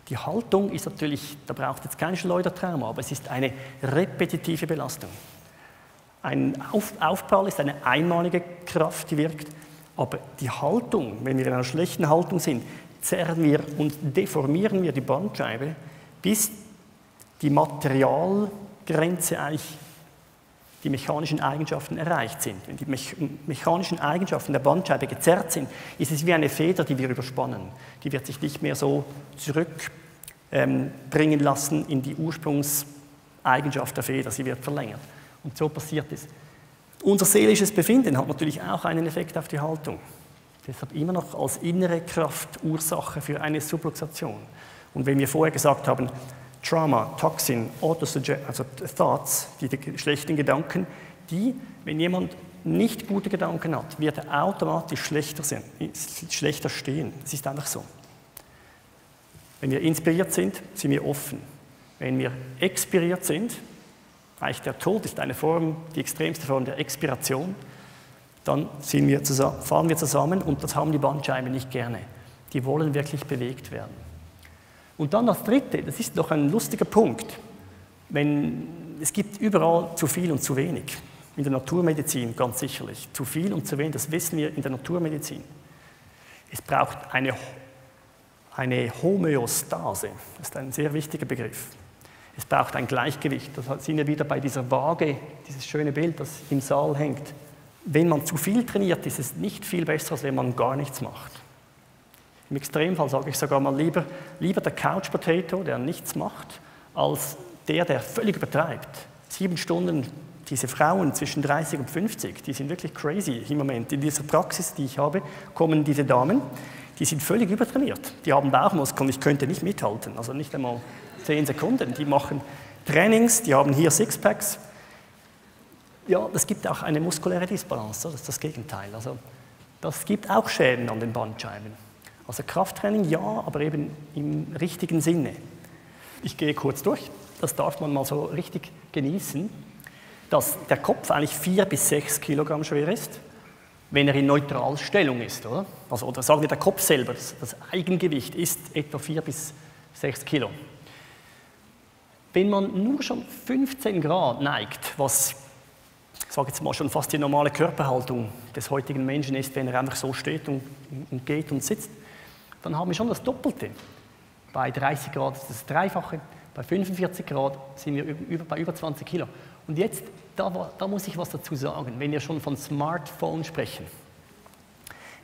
[SPEAKER 1] Die Haltung ist natürlich, da braucht jetzt kein Schleudertrauma, aber es ist eine repetitive Belastung. Ein Auf Aufprall ist eine einmalige Kraft, die wirkt, aber die Haltung, wenn wir in einer schlechten Haltung sind, zerren wir und deformieren wir die Bandscheibe bis die Materialgrenze eigentlich die mechanischen Eigenschaften erreicht sind. Wenn die mechanischen Eigenschaften der Bandscheibe gezerrt sind, ist es wie eine Feder, die wir überspannen. Die wird sich nicht mehr so zurückbringen ähm, lassen in die Ursprungseigenschaft der Feder, sie wird verlängert. Und so passiert es. Unser seelisches Befinden hat natürlich auch einen Effekt auf die Haltung. Deshalb immer noch als innere Kraft Ursache für eine Subluxation. Und wenn wir vorher gesagt haben, Trauma, Toxin, also Thoughts, die, die schlechten Gedanken, die, wenn jemand nicht gute Gedanken hat, wird er automatisch schlechter, sein, schlechter stehen. Es ist einfach so. Wenn wir inspiriert sind, sind wir offen. Wenn wir expiriert sind, eigentlich der Tod ist eine Form, die extremste Form der Expiration, dann wir zusammen, fahren wir zusammen und das haben die Bandscheiben nicht gerne. Die wollen wirklich bewegt werden. Und dann das Dritte, das ist noch ein lustiger Punkt, wenn, es gibt überall zu viel und zu wenig. In der Naturmedizin ganz sicherlich. Zu viel und zu wenig, das wissen wir in der Naturmedizin. Es braucht eine eine Homöostase. Das ist ein sehr wichtiger Begriff. Es braucht ein Gleichgewicht. Da sind wir wieder bei dieser Waage, dieses schöne Bild, das im Saal hängt. Wenn man zu viel trainiert, ist es nicht viel besser, als wenn man gar nichts macht. Im Extremfall sage ich sogar mal lieber, lieber der Couch Potato, der nichts macht, als der, der völlig übertreibt. Sieben Stunden, diese Frauen zwischen 30 und 50, die sind wirklich crazy im Moment. In dieser Praxis, die ich habe, kommen diese Damen, die sind völlig übertrainiert. Die haben Bauchmuskeln, ich könnte nicht mithalten, also nicht einmal zehn Sekunden. Die machen Trainings, die haben hier Sixpacks. Ja, das gibt auch eine muskuläre Disbalance, das ist das Gegenteil. Also, das gibt auch Schäden an den Bandscheiben. Also Krafttraining ja, aber eben im richtigen Sinne. Ich gehe kurz durch, das darf man mal so richtig genießen, dass der Kopf eigentlich vier bis sechs Kilogramm schwer ist, wenn er in Neutralstellung ist. Oder, also, oder sagen wir, der Kopf selber, das Eigengewicht ist etwa vier bis sechs Kilo. Wenn man nur schon 15 Grad neigt, was ich sage jetzt mal schon fast die normale Körperhaltung des heutigen Menschen ist, wenn er einfach so steht und, und geht und sitzt, dann haben wir schon das Doppelte. Bei 30 Grad ist das Dreifache, bei 45 Grad sind wir über, bei über 20 Kilo. Und jetzt, da, da muss ich was dazu sagen, wenn wir schon von Smartphone sprechen.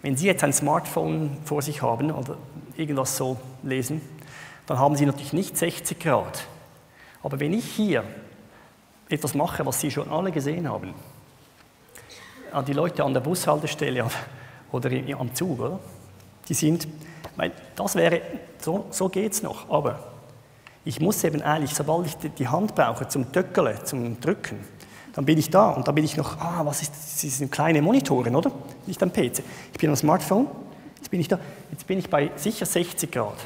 [SPEAKER 1] Wenn Sie jetzt ein Smartphone vor sich haben oder irgendwas so lesen, dann haben Sie natürlich nicht 60 Grad. Aber wenn ich hier etwas mache, was Sie schon alle gesehen haben, an die Leute an der Bushaltestelle oder am Zug, oder? die sind, weil das wäre, so, so geht es noch, aber ich muss eben eigentlich, sobald ich die Hand brauche zum Töckerle, zum Drücken, dann bin ich da und dann bin ich noch, ah, was ist das? Sind kleine Monitoren, oder? Nicht am PC. Ich bin am Smartphone, jetzt bin ich da, jetzt bin ich bei sicher 60 Grad.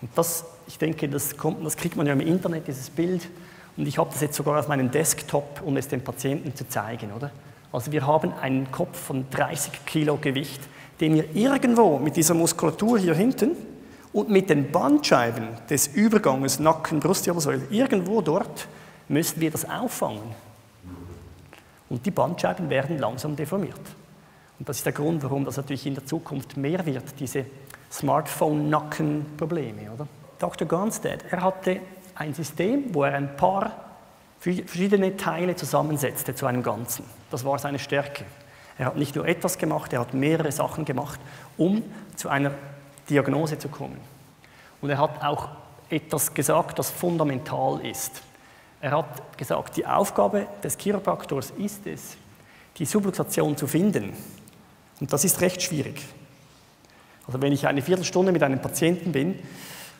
[SPEAKER 1] Und das, ich denke, das, kommt, das kriegt man ja im Internet, dieses Bild. Und ich habe das jetzt sogar auf meinem Desktop, um es dem Patienten zu zeigen. Oder? Also wir haben einen Kopf von 30 Kilo Gewicht, den wir irgendwo mit dieser Muskulatur hier hinten und mit den Bandscheiben des Überganges Nacken, Brustwirbelsäule, irgendwo dort müssen wir das auffangen. Und die Bandscheiben werden langsam deformiert. Und das ist der Grund, warum das natürlich in der Zukunft mehr wird, diese Smartphone-Nacken-Probleme. Dr. Gonstead, er hatte ein System, wo er ein paar verschiedene Teile zusammensetzte zu einem Ganzen. Das war seine Stärke. Er hat nicht nur etwas gemacht, er hat mehrere Sachen gemacht, um zu einer Diagnose zu kommen. Und er hat auch etwas gesagt, das fundamental ist. Er hat gesagt, die Aufgabe des Chiropraktors ist es, die Subluxation zu finden. Und das ist recht schwierig. Also wenn ich eine Viertelstunde mit einem Patienten bin,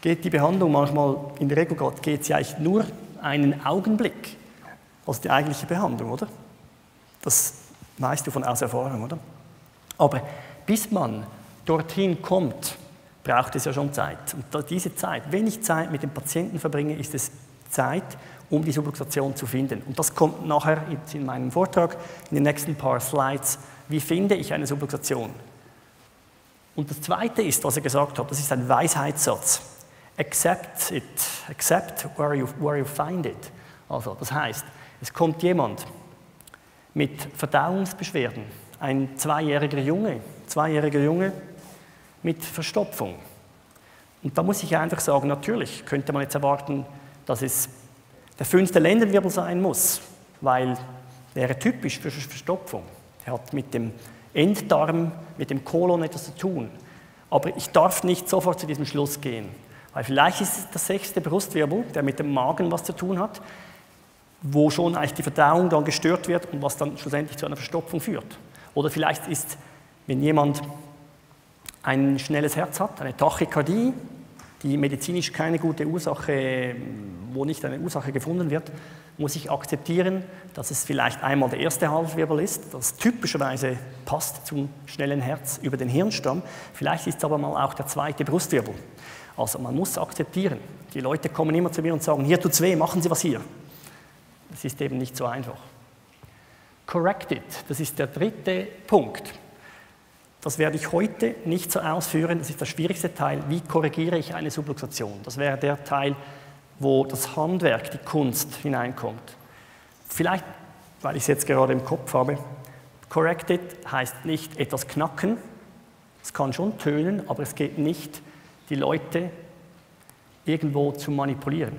[SPEAKER 1] geht die Behandlung manchmal, in der Regel geht sie eigentlich nur einen Augenblick, als die eigentliche Behandlung, oder? Das weißt du von aus Erfahrung, oder? Aber bis man dorthin kommt, braucht es ja schon Zeit. Und diese Zeit, wenn ich Zeit mit dem Patienten verbringe, ist es Zeit, um die Subluxation zu finden. Und das kommt nachher in meinem Vortrag, in den nächsten paar Slides. Wie finde ich eine Subluxation? Und das Zweite ist, was er gesagt hat, das ist ein Weisheitssatz. Accept it, accept where you, where you find it. Also, das heißt, es kommt jemand mit Verdauungsbeschwerden, ein zweijähriger Junge, zweijähriger Junge mit Verstopfung. Und da muss ich einfach sagen, natürlich könnte man jetzt erwarten, dass es der fünfte Lendenwirbel sein muss, weil wäre typisch für Verstopfung. Er hat mit dem Enddarm mit dem Kolon etwas zu tun. Aber ich darf nicht sofort zu diesem Schluss gehen, weil vielleicht ist es der sechste Brustwirbel, der mit dem Magen was zu tun hat, wo schon eigentlich die Verdauung dann gestört wird und was dann schlussendlich zu einer Verstopfung führt. Oder vielleicht ist, wenn jemand ein schnelles Herz hat, eine Tachykardie, die medizinisch keine gute Ursache, wo nicht eine Ursache gefunden wird, muss ich akzeptieren, dass es vielleicht einmal der erste Halswirbel ist, das typischerweise passt zum schnellen Herz über den Hirnstamm. Vielleicht ist es aber mal auch der zweite Brustwirbel. Also man muss akzeptieren. Die Leute kommen immer zu mir und sagen, hier tut's weh, machen Sie was hier. Das ist eben nicht so einfach. Correct it, das ist der dritte Punkt. Das werde ich heute nicht so ausführen, das ist der schwierigste Teil. Wie korrigiere ich eine Subluxation? Das wäre der Teil, wo das Handwerk, die Kunst hineinkommt. Vielleicht, weil ich es jetzt gerade im Kopf habe, corrected heißt nicht etwas knacken, es kann schon tönen, aber es geht nicht die Leute irgendwo zu manipulieren.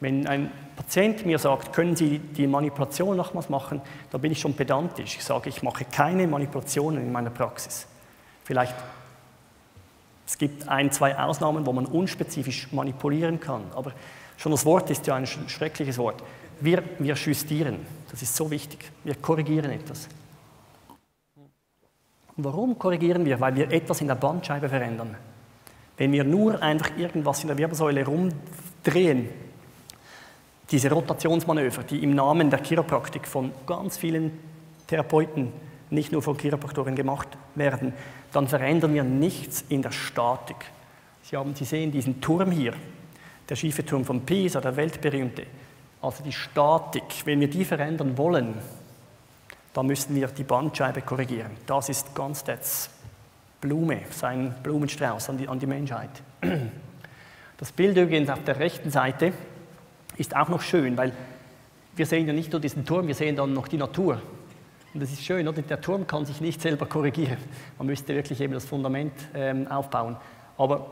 [SPEAKER 1] Wenn ein Patient mir sagt, können Sie die Manipulation nochmals machen, dann bin ich schon pedantisch. Ich sage, ich mache keine Manipulationen in meiner Praxis. Vielleicht es gibt ein, zwei Ausnahmen, wo man unspezifisch manipulieren kann, aber schon das Wort ist ja ein schreckliches Wort. Wir, wir justieren, das ist so wichtig. Wir korrigieren etwas. Warum korrigieren wir? Weil wir etwas in der Bandscheibe verändern. Wenn wir nur einfach irgendwas in der Wirbelsäule rumdrehen, diese Rotationsmanöver, die im Namen der Chiropraktik von ganz vielen Therapeuten, nicht nur von Chiropraktoren gemacht werden, dann verändern wir nichts in der Statik. Sie, haben, Sie sehen diesen Turm hier, der schiefe Turm von Pisa, der weltberühmte. Also die Statik, wenn wir die verändern wollen, dann müssen wir die Bandscheibe korrigieren. Das ist das Blume, sein Blumenstrauß an die, an die Menschheit. Das Bild übrigens auf der rechten Seite ist auch noch schön, weil wir sehen ja nicht nur diesen Turm, wir sehen dann noch die Natur. Und das ist schön, oder? Der Turm kann sich nicht selber korrigieren. Man müsste wirklich eben das Fundament ähm, aufbauen. Aber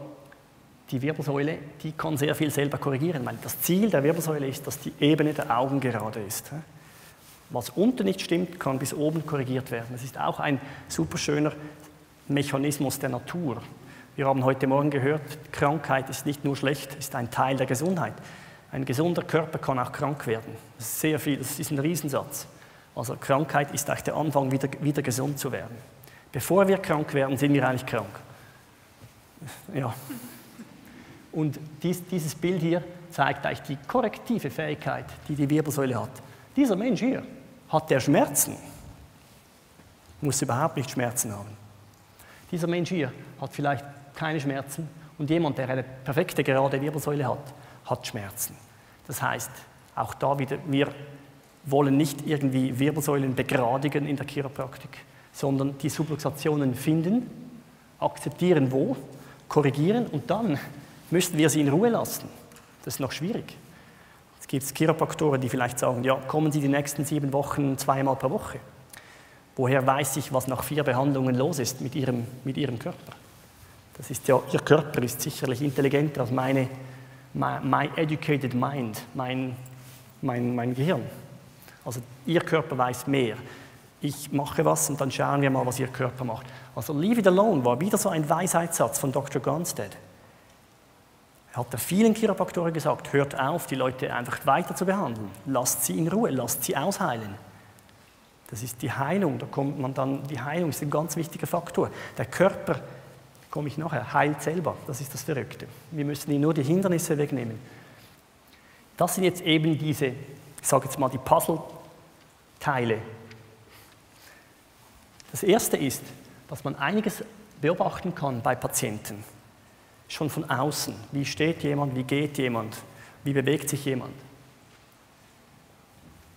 [SPEAKER 1] die Wirbelsäule, die kann sehr viel selber korrigieren, weil das Ziel der Wirbelsäule ist, dass die Ebene der Augen gerade ist. Was unten nicht stimmt, kann bis oben korrigiert werden. Das ist auch ein super schöner Mechanismus der Natur. Wir haben heute Morgen gehört, Krankheit ist nicht nur schlecht, ist ein Teil der Gesundheit. Ein gesunder Körper kann auch krank werden. Das ist sehr viel, das ist ein Riesensatz. Also Krankheit ist eigentlich der Anfang, wieder, wieder gesund zu werden. Bevor wir krank werden, sind wir eigentlich krank. Ja. Und dies, dieses Bild hier zeigt eigentlich die korrektive Fähigkeit, die die Wirbelsäule hat. Dieser Mensch hier, hat der Schmerzen? Muss überhaupt nicht Schmerzen haben. Dieser Mensch hier hat vielleicht keine Schmerzen und jemand, der eine perfekte gerade Wirbelsäule hat, hat Schmerzen. Das heißt, auch da wieder, wir wollen nicht irgendwie Wirbelsäulen begradigen in der Chiropraktik, sondern die Subluxationen finden, akzeptieren wo, korrigieren und dann müssen wir sie in Ruhe lassen. Das ist noch schwierig. Es gibt Chiropraktoren, die vielleicht sagen, ja, kommen Sie die nächsten sieben Wochen zweimal pro Woche. Woher weiß ich, was nach vier Behandlungen los ist mit Ihrem, mit Ihrem Körper? Das ist ja, Ihr Körper ist sicherlich intelligenter als meine, my, my educated mind, mein, mein, mein Gehirn. Also Ihr Körper weiß mehr. Ich mache was und dann schauen wir mal, was Ihr Körper macht. Also Leave it alone war wieder so ein Weisheitssatz von Dr. Gunstead. Er hat vielen Chiropraktoren gesagt, hört auf, die Leute einfach weiter zu behandeln. Lasst sie in Ruhe, lasst sie ausheilen. Das ist die Heilung, da kommt man dann, die Heilung ist ein ganz wichtiger Faktor. Der Körper, komme ich nachher, heilt selber, das ist das Verrückte. Wir müssen ihm nur die Hindernisse wegnehmen. Das sind jetzt eben diese, ich sage jetzt mal die Puzzleteile. Das erste ist, dass man einiges beobachten kann bei Patienten schon von außen. Wie steht jemand, wie geht jemand, wie bewegt sich jemand.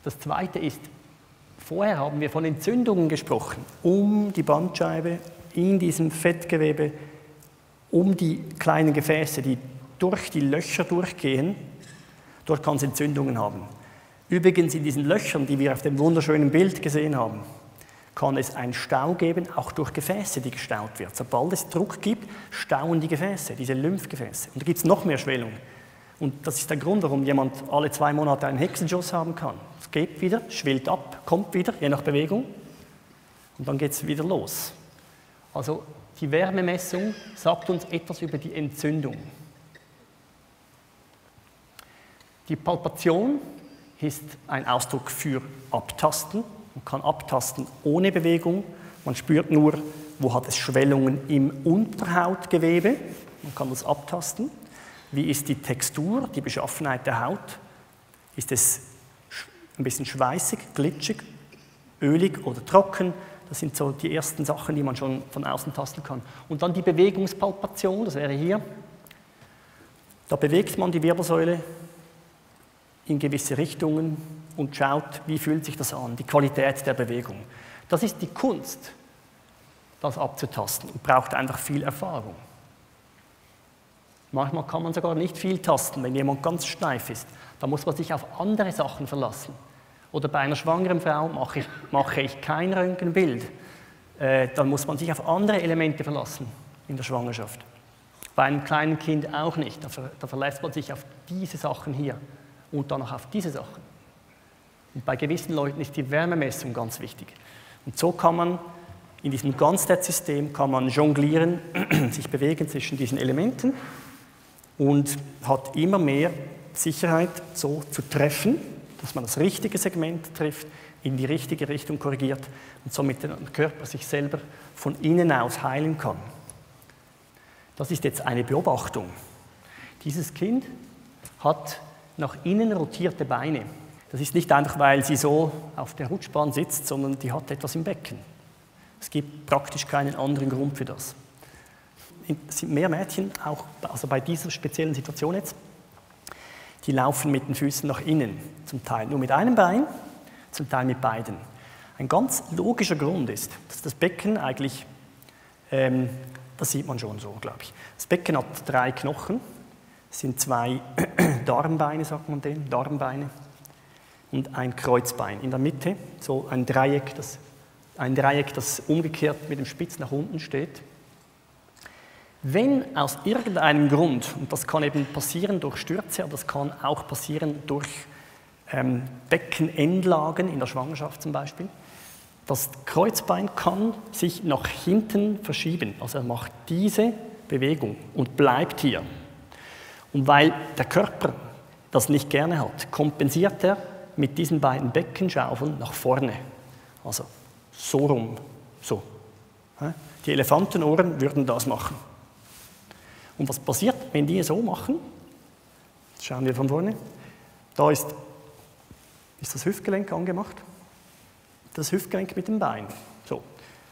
[SPEAKER 1] Das Zweite ist, vorher haben wir von Entzündungen gesprochen, um die Bandscheibe, in diesem Fettgewebe, um die kleinen Gefäße, die durch die Löcher durchgehen. Dort kann es Entzündungen haben. Übrigens in diesen Löchern, die wir auf dem wunderschönen Bild gesehen haben, kann es einen Stau geben, auch durch Gefäße, die gestaut werden. Sobald es Druck gibt, stauen die Gefäße, diese Lymphgefäße. Und da gibt es noch mehr Schwellung. Und das ist der Grund, warum jemand alle zwei Monate einen Hexenschuss haben kann. Es geht wieder, schwillt ab, kommt wieder, je nach Bewegung. Und dann geht es wieder los. Also die Wärmemessung sagt uns etwas über die Entzündung. Die Palpation ist ein Ausdruck für Abtasten, man kann abtasten ohne Bewegung. Man spürt nur, wo hat es Schwellungen im Unterhautgewebe. Man kann das abtasten. Wie ist die Textur, die Beschaffenheit der Haut? Ist es ein bisschen schweißig, glitschig, ölig oder trocken? Das sind so die ersten Sachen, die man schon von außen tasten kann. Und dann die Bewegungspalpation, das wäre hier. Da bewegt man die Wirbelsäule in gewisse Richtungen, und schaut, wie fühlt sich das an, die Qualität der Bewegung. Das ist die Kunst, das abzutasten und braucht einfach viel Erfahrung. Manchmal kann man sogar nicht viel tasten, wenn jemand ganz steif ist. Da muss man sich auf andere Sachen verlassen. Oder bei einer schwangeren Frau mache ich, mache ich kein Röntgenbild. Äh, dann muss man sich auf andere Elemente verlassen in der Schwangerschaft. Bei einem kleinen Kind auch nicht. Da, ver da verlässt man sich auf diese Sachen hier und dann noch auf diese Sachen. Und bei gewissen Leuten ist die Wärmemessung ganz wichtig. Und so kann man in diesem Ganznet-System kann man jonglieren, sich bewegen zwischen diesen Elementen und hat immer mehr Sicherheit, so zu treffen, dass man das richtige Segment trifft, in die richtige Richtung korrigiert und somit der Körper sich selber von innen aus heilen kann. Das ist jetzt eine Beobachtung. Dieses Kind hat nach innen rotierte Beine. Das ist nicht einfach, weil sie so auf der Rutschbahn sitzt, sondern die hat etwas im Becken. Es gibt praktisch keinen anderen Grund für das. Sind mehr Mädchen, auch also bei dieser speziellen Situation jetzt, die laufen mit den Füßen nach innen, zum Teil nur mit einem Bein, zum Teil mit beiden. Ein ganz logischer Grund ist, dass das Becken eigentlich, ähm, das sieht man schon so, glaube ich. Das Becken hat drei Knochen, sind zwei Darmbeine, sagt man dem, Darmbeine, und ein Kreuzbein in der Mitte, so ein Dreieck, das, ein Dreieck, das umgekehrt mit dem Spitz nach unten steht. Wenn aus irgendeinem Grund, und das kann eben passieren durch Stürze, aber das kann auch passieren durch ähm, Beckenendlagen in der Schwangerschaft zum Beispiel, das Kreuzbein kann sich nach hinten verschieben. Also er macht diese Bewegung und bleibt hier. Und weil der Körper das nicht gerne hat, kompensiert er mit diesen beiden Beckenschaufeln nach vorne. Also so rum, so. Die Elefantenohren würden das machen. Und was passiert, wenn die so machen? Jetzt schauen wir von vorne. Da ist, ist das Hüftgelenk angemacht. Das Hüftgelenk mit dem Bein. So.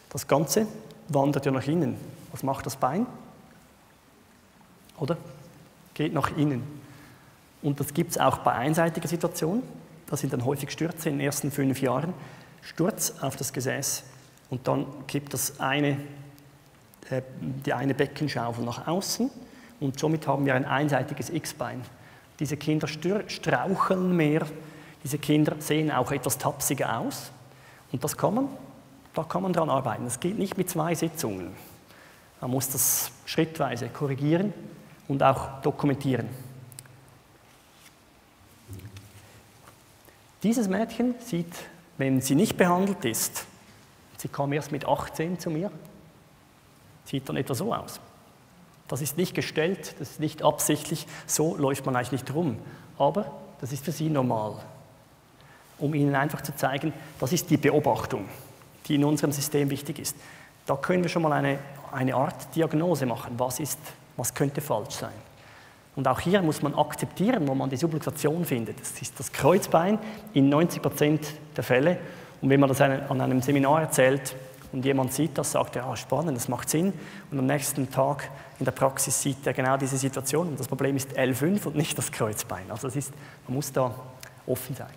[SPEAKER 1] Das Ganze wandert ja nach innen. Was macht das Bein? Oder? Geht nach innen. Und das gibt es auch bei einseitiger Situation. Das sind dann häufig Stürze in den ersten fünf Jahren. Sturz auf das Gesäß und dann kippt das eine die eine Beckenschaufel nach außen und somit haben wir ein einseitiges X-Bein. Diese Kinder straucheln mehr, diese Kinder sehen auch etwas tapsiger aus und das kann man, da kann man dran arbeiten. Das geht nicht mit zwei Sitzungen. Man muss das schrittweise korrigieren und auch dokumentieren. Dieses Mädchen sieht, wenn sie nicht behandelt ist, sie kam erst mit 18 zu mir, sieht dann etwa so aus. Das ist nicht gestellt, das ist nicht absichtlich, so läuft man eigentlich nicht rum. Aber das ist für Sie normal, um Ihnen einfach zu zeigen, das ist die Beobachtung, die in unserem System wichtig ist. Da können wir schon mal eine, eine Art Diagnose machen, was, ist, was könnte falsch sein. Und auch hier muss man akzeptieren, wo man die Subluxation findet. Das ist das Kreuzbein in 90 Prozent der Fälle. Und wenn man das an einem Seminar erzählt, und jemand sieht das, sagt er, ah, spannend, das macht Sinn. Und am nächsten Tag in der Praxis sieht er genau diese Situation. Und das Problem ist L5 und nicht das Kreuzbein. Also das ist, man muss da offen sein.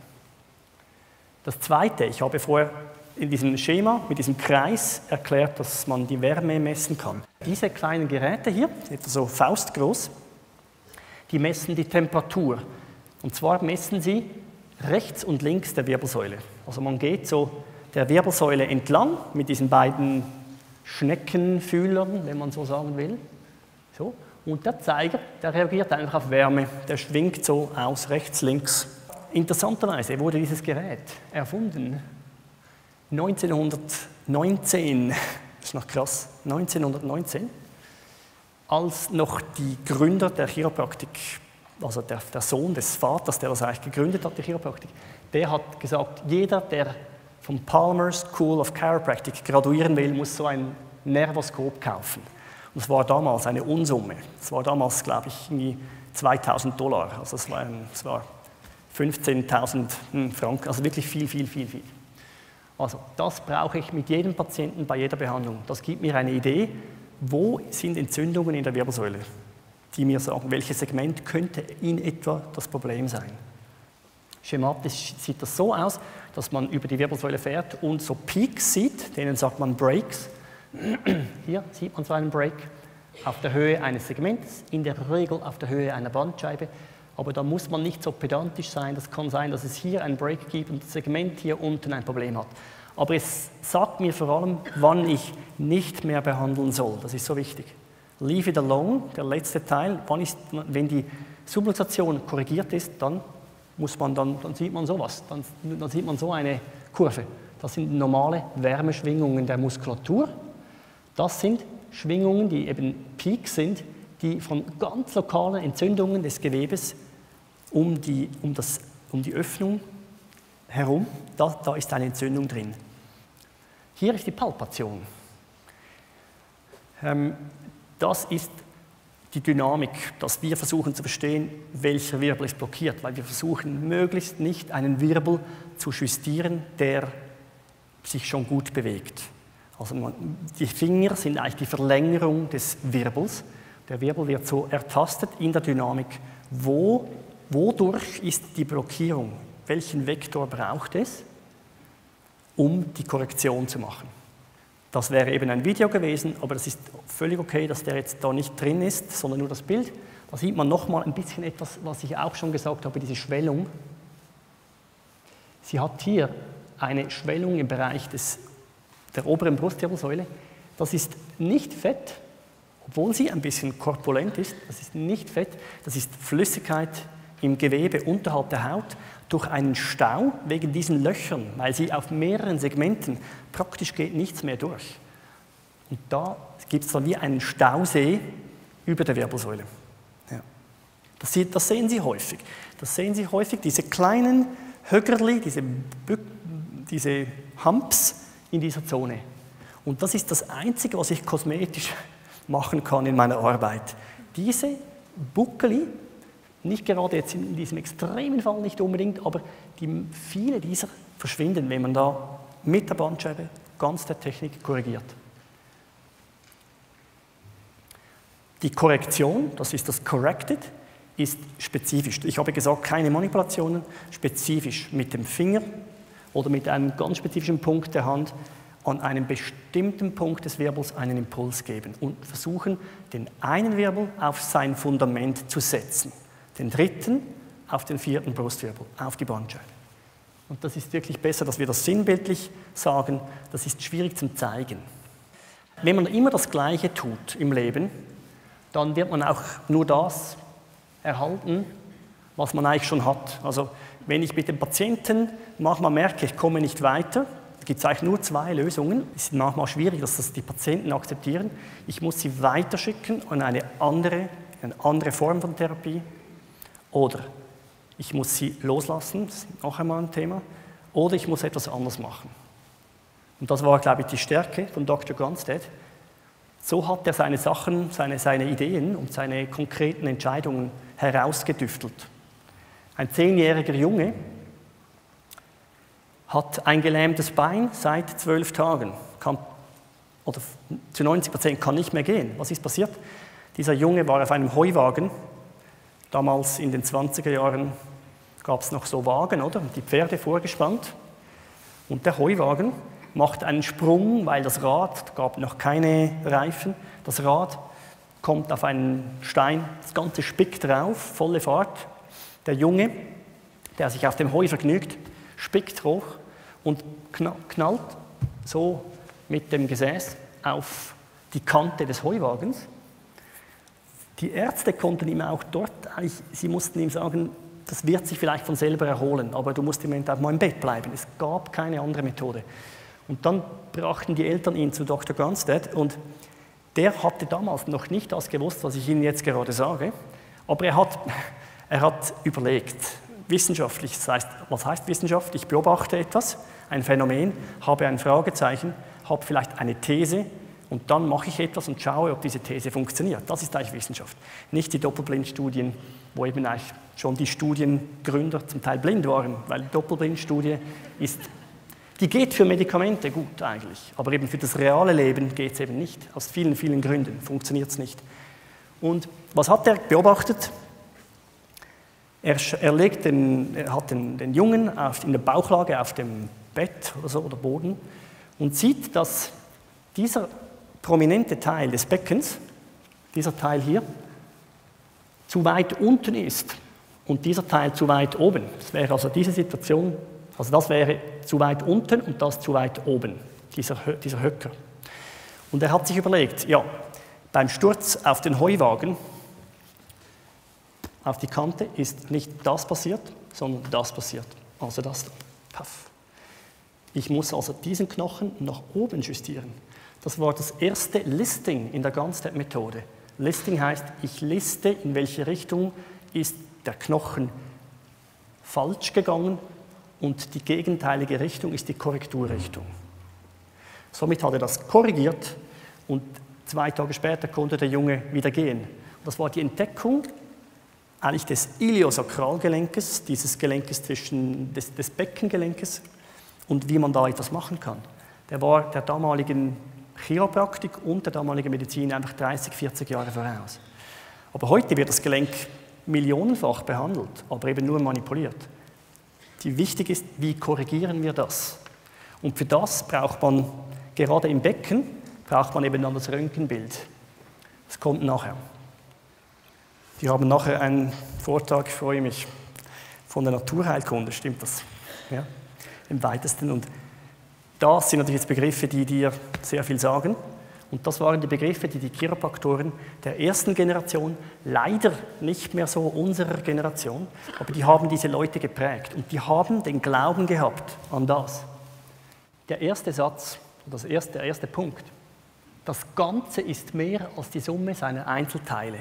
[SPEAKER 1] Das Zweite, ich habe vorher in diesem Schema mit diesem Kreis erklärt, dass man die Wärme messen kann. Diese kleinen Geräte hier, etwa so faustgroß, die messen die Temperatur. Und zwar messen sie rechts und links der Wirbelsäule. Also man geht so der Wirbelsäule entlang mit diesen beiden Schneckenfühlern, wenn man so sagen will. So. Und der Zeiger, der reagiert einfach auf Wärme, der schwingt so aus rechts, links. Interessanterweise wurde dieses Gerät erfunden 1919, das ist noch krass, 1919, als noch die Gründer der Chiropraktik, also der, der Sohn des Vaters, der das eigentlich gegründet hat, die Chiropraktik, der hat gesagt, jeder, der vom Palmer School of Chiropractic graduieren will, muss so ein Nervoskop kaufen. Und das war damals eine Unsumme. Das war damals, glaube ich, irgendwie 2000 Dollar. Also es war, war 15.000 hm, Franken, also wirklich viel, viel, viel, viel. Also das brauche ich mit jedem Patienten bei jeder Behandlung. Das gibt mir eine Idee, wo sind Entzündungen in der Wirbelsäule, die mir sagen, welches Segment könnte in etwa das Problem sein. Schematisch sieht das so aus, dass man über die Wirbelsäule fährt und so Peaks sieht, denen sagt man Breaks. Hier sieht man so einen Break auf der Höhe eines Segments, in der Regel auf der Höhe einer Bandscheibe. Aber da muss man nicht so pedantisch sein. Das kann sein, dass es hier einen Break gibt und das Segment hier unten ein Problem hat. Aber es sagt mir vor allem, wann ich nicht mehr behandeln soll. Das ist so wichtig. Leave it alone, der letzte Teil, wann ist, wenn die Subluxation korrigiert ist, dann muss man dann, dann sieht man sowas, dann, dann sieht man so eine Kurve. Das sind normale Wärmeschwingungen der Muskulatur. Das sind Schwingungen, die eben Peaks sind, die von ganz lokalen Entzündungen des Gewebes um die, um das, um die Öffnung herum, da, da ist eine Entzündung drin. Hier ist die Palpation. Ähm, das ist die Dynamik, dass wir versuchen zu verstehen, welcher Wirbel ist blockiert, weil wir versuchen möglichst nicht einen Wirbel zu justieren, der sich schon gut bewegt. Also man, die Finger sind eigentlich die Verlängerung des Wirbels. Der Wirbel wird so ertastet in der Dynamik. Wo, wodurch ist die Blockierung? Welchen Vektor braucht es, um die Korrektion zu machen? Das wäre eben ein Video gewesen, aber das ist völlig okay, dass der jetzt da nicht drin ist, sondern nur das Bild. Da sieht man nochmal ein bisschen etwas, was ich auch schon gesagt habe, diese Schwellung. Sie hat hier eine Schwellung im Bereich des, der oberen Brustwirbelsäule. Das ist nicht Fett, obwohl sie ein bisschen korpulent ist. Das ist nicht Fett, das ist Flüssigkeit im Gewebe unterhalb der Haut durch einen Stau wegen diesen Löchern, weil sie auf mehreren Segmenten praktisch geht nichts mehr durch. Und da gibt es dann wie einen Stausee über der Wirbelsäule. Ja. Das, das, sehen Sie häufig. Das sehen Sie häufig, diese kleinen Höckerli, diese, diese Humps in dieser Zone. Und das ist das Einzige, was ich kosmetisch machen kann in meiner Arbeit. Diese Buckeli, nicht gerade jetzt in diesem extremen Fall nicht unbedingt, aber die, viele dieser verschwinden, wenn man da mit der Bandscheibe ganz der Technik korrigiert. Die Korrektion, das ist das Corrected, ist spezifisch. Ich habe gesagt, keine Manipulationen, spezifisch mit dem Finger oder mit einem ganz spezifischen Punkt der Hand an einem bestimmten Punkt des Wirbels einen Impuls geben und versuchen, den einen Wirbel auf sein Fundament zu setzen den dritten auf den vierten Brustwirbel, auf die Bandscheibe. Und das ist wirklich besser, dass wir das sinnbildlich sagen. Das ist schwierig zum Zeigen. Wenn man immer das Gleiche tut im Leben, dann wird man auch nur das erhalten, was man eigentlich schon hat. Also wenn ich mit dem Patienten manchmal merke, ich komme nicht weiter, gibt es eigentlich nur zwei Lösungen. Es ist manchmal schwierig, dass das die Patienten akzeptieren. Ich muss sie weiterschicken an eine andere, eine andere Form von Therapie, oder ich muss sie loslassen, das ist noch einmal ein Thema. Oder ich muss etwas anders machen. Und das war, glaube ich, die Stärke von Dr. Gunstead. So hat er seine Sachen, seine, seine Ideen und seine konkreten Entscheidungen herausgedüftelt. Ein zehnjähriger Junge hat ein gelähmtes Bein seit zwölf Tagen, kann, oder zu 90 Prozent kann nicht mehr gehen. Was ist passiert? Dieser Junge war auf einem Heuwagen Damals in den 20er Jahren gab es noch so Wagen, oder? Die Pferde vorgespannt. Und der Heuwagen macht einen Sprung, weil das Rad, gab noch keine Reifen, das Rad kommt auf einen Stein, das ganze spickt drauf, volle Fahrt. Der Junge, der sich auf dem Heu vergnügt, spickt hoch und knallt so mit dem Gesäß auf die Kante des Heuwagens die Ärzte konnten ihm auch dort, sie mussten ihm sagen, das wird sich vielleicht von selber erholen, aber du musst im Moment auch mal im Bett bleiben. Es gab keine andere Methode. Und dann brachten die Eltern ihn zu Dr. Gunstead und der hatte damals noch nicht das gewusst, was ich Ihnen jetzt gerade sage, aber er hat, er hat überlegt, wissenschaftlich, das heißt, was heißt Wissenschaft? Ich beobachte etwas, ein Phänomen, habe ein Fragezeichen, habe vielleicht eine These, und dann mache ich etwas und schaue, ob diese These funktioniert. Das ist eigentlich Wissenschaft. Nicht die Doppelblindstudien, wo eben eigentlich schon die Studiengründer zum Teil blind waren, weil die Doppelblindstudie ist, die geht für Medikamente gut eigentlich, aber eben für das reale Leben geht es eben nicht. Aus vielen, vielen Gründen funktioniert es nicht. Und was hat er beobachtet? Er, er, legt den, er hat den, den Jungen auf, in der Bauchlage auf dem Bett oder, so, oder Boden und sieht, dass dieser prominente Teil des Beckens, dieser Teil hier, zu weit unten ist und dieser Teil zu weit oben. Das wäre also diese Situation, also das wäre zu weit unten und das zu weit oben, dieser, dieser Höcker. Und er hat sich überlegt, ja, Beim Sturz auf den Heuwagen, auf die Kante, ist nicht das passiert, sondern das passiert. Also das da. Paff. Ich muss also diesen Knochen nach oben justieren. Das war das erste Listing in der Ganzstep-Methode. Listing heißt, ich liste, in welche Richtung ist der Knochen falsch gegangen und die gegenteilige Richtung ist die Korrekturrichtung. Somit hat er das korrigiert und zwei Tage später konnte der Junge wieder gehen. Das war die Entdeckung eigentlich des Iliosakralgelenkes, dieses Gelenkes zwischen des, des Beckengelenkes und wie man da etwas machen kann. Der war der damaligen Chiropraktik und der damaligen Medizin einfach 30, 40 Jahre voraus. Aber heute wird das Gelenk millionenfach behandelt, aber eben nur manipuliert. Die wichtig ist, wie korrigieren wir das? Und für das braucht man, gerade im Becken, braucht man eben dann das Röntgenbild. Das kommt nachher. Die haben nachher einen Vortrag, freue mich, von der Naturheilkunde, stimmt das? Ja, im weitesten. Und das sind natürlich jetzt Begriffe, die dir sehr viel sagen. Und das waren die Begriffe, die die Chiropraktoren der ersten Generation, leider nicht mehr so unserer Generation, aber die haben diese Leute geprägt und die haben den Glauben gehabt an das. Der erste Satz, das erste, der erste Punkt, das Ganze ist mehr als die Summe seiner Einzelteile.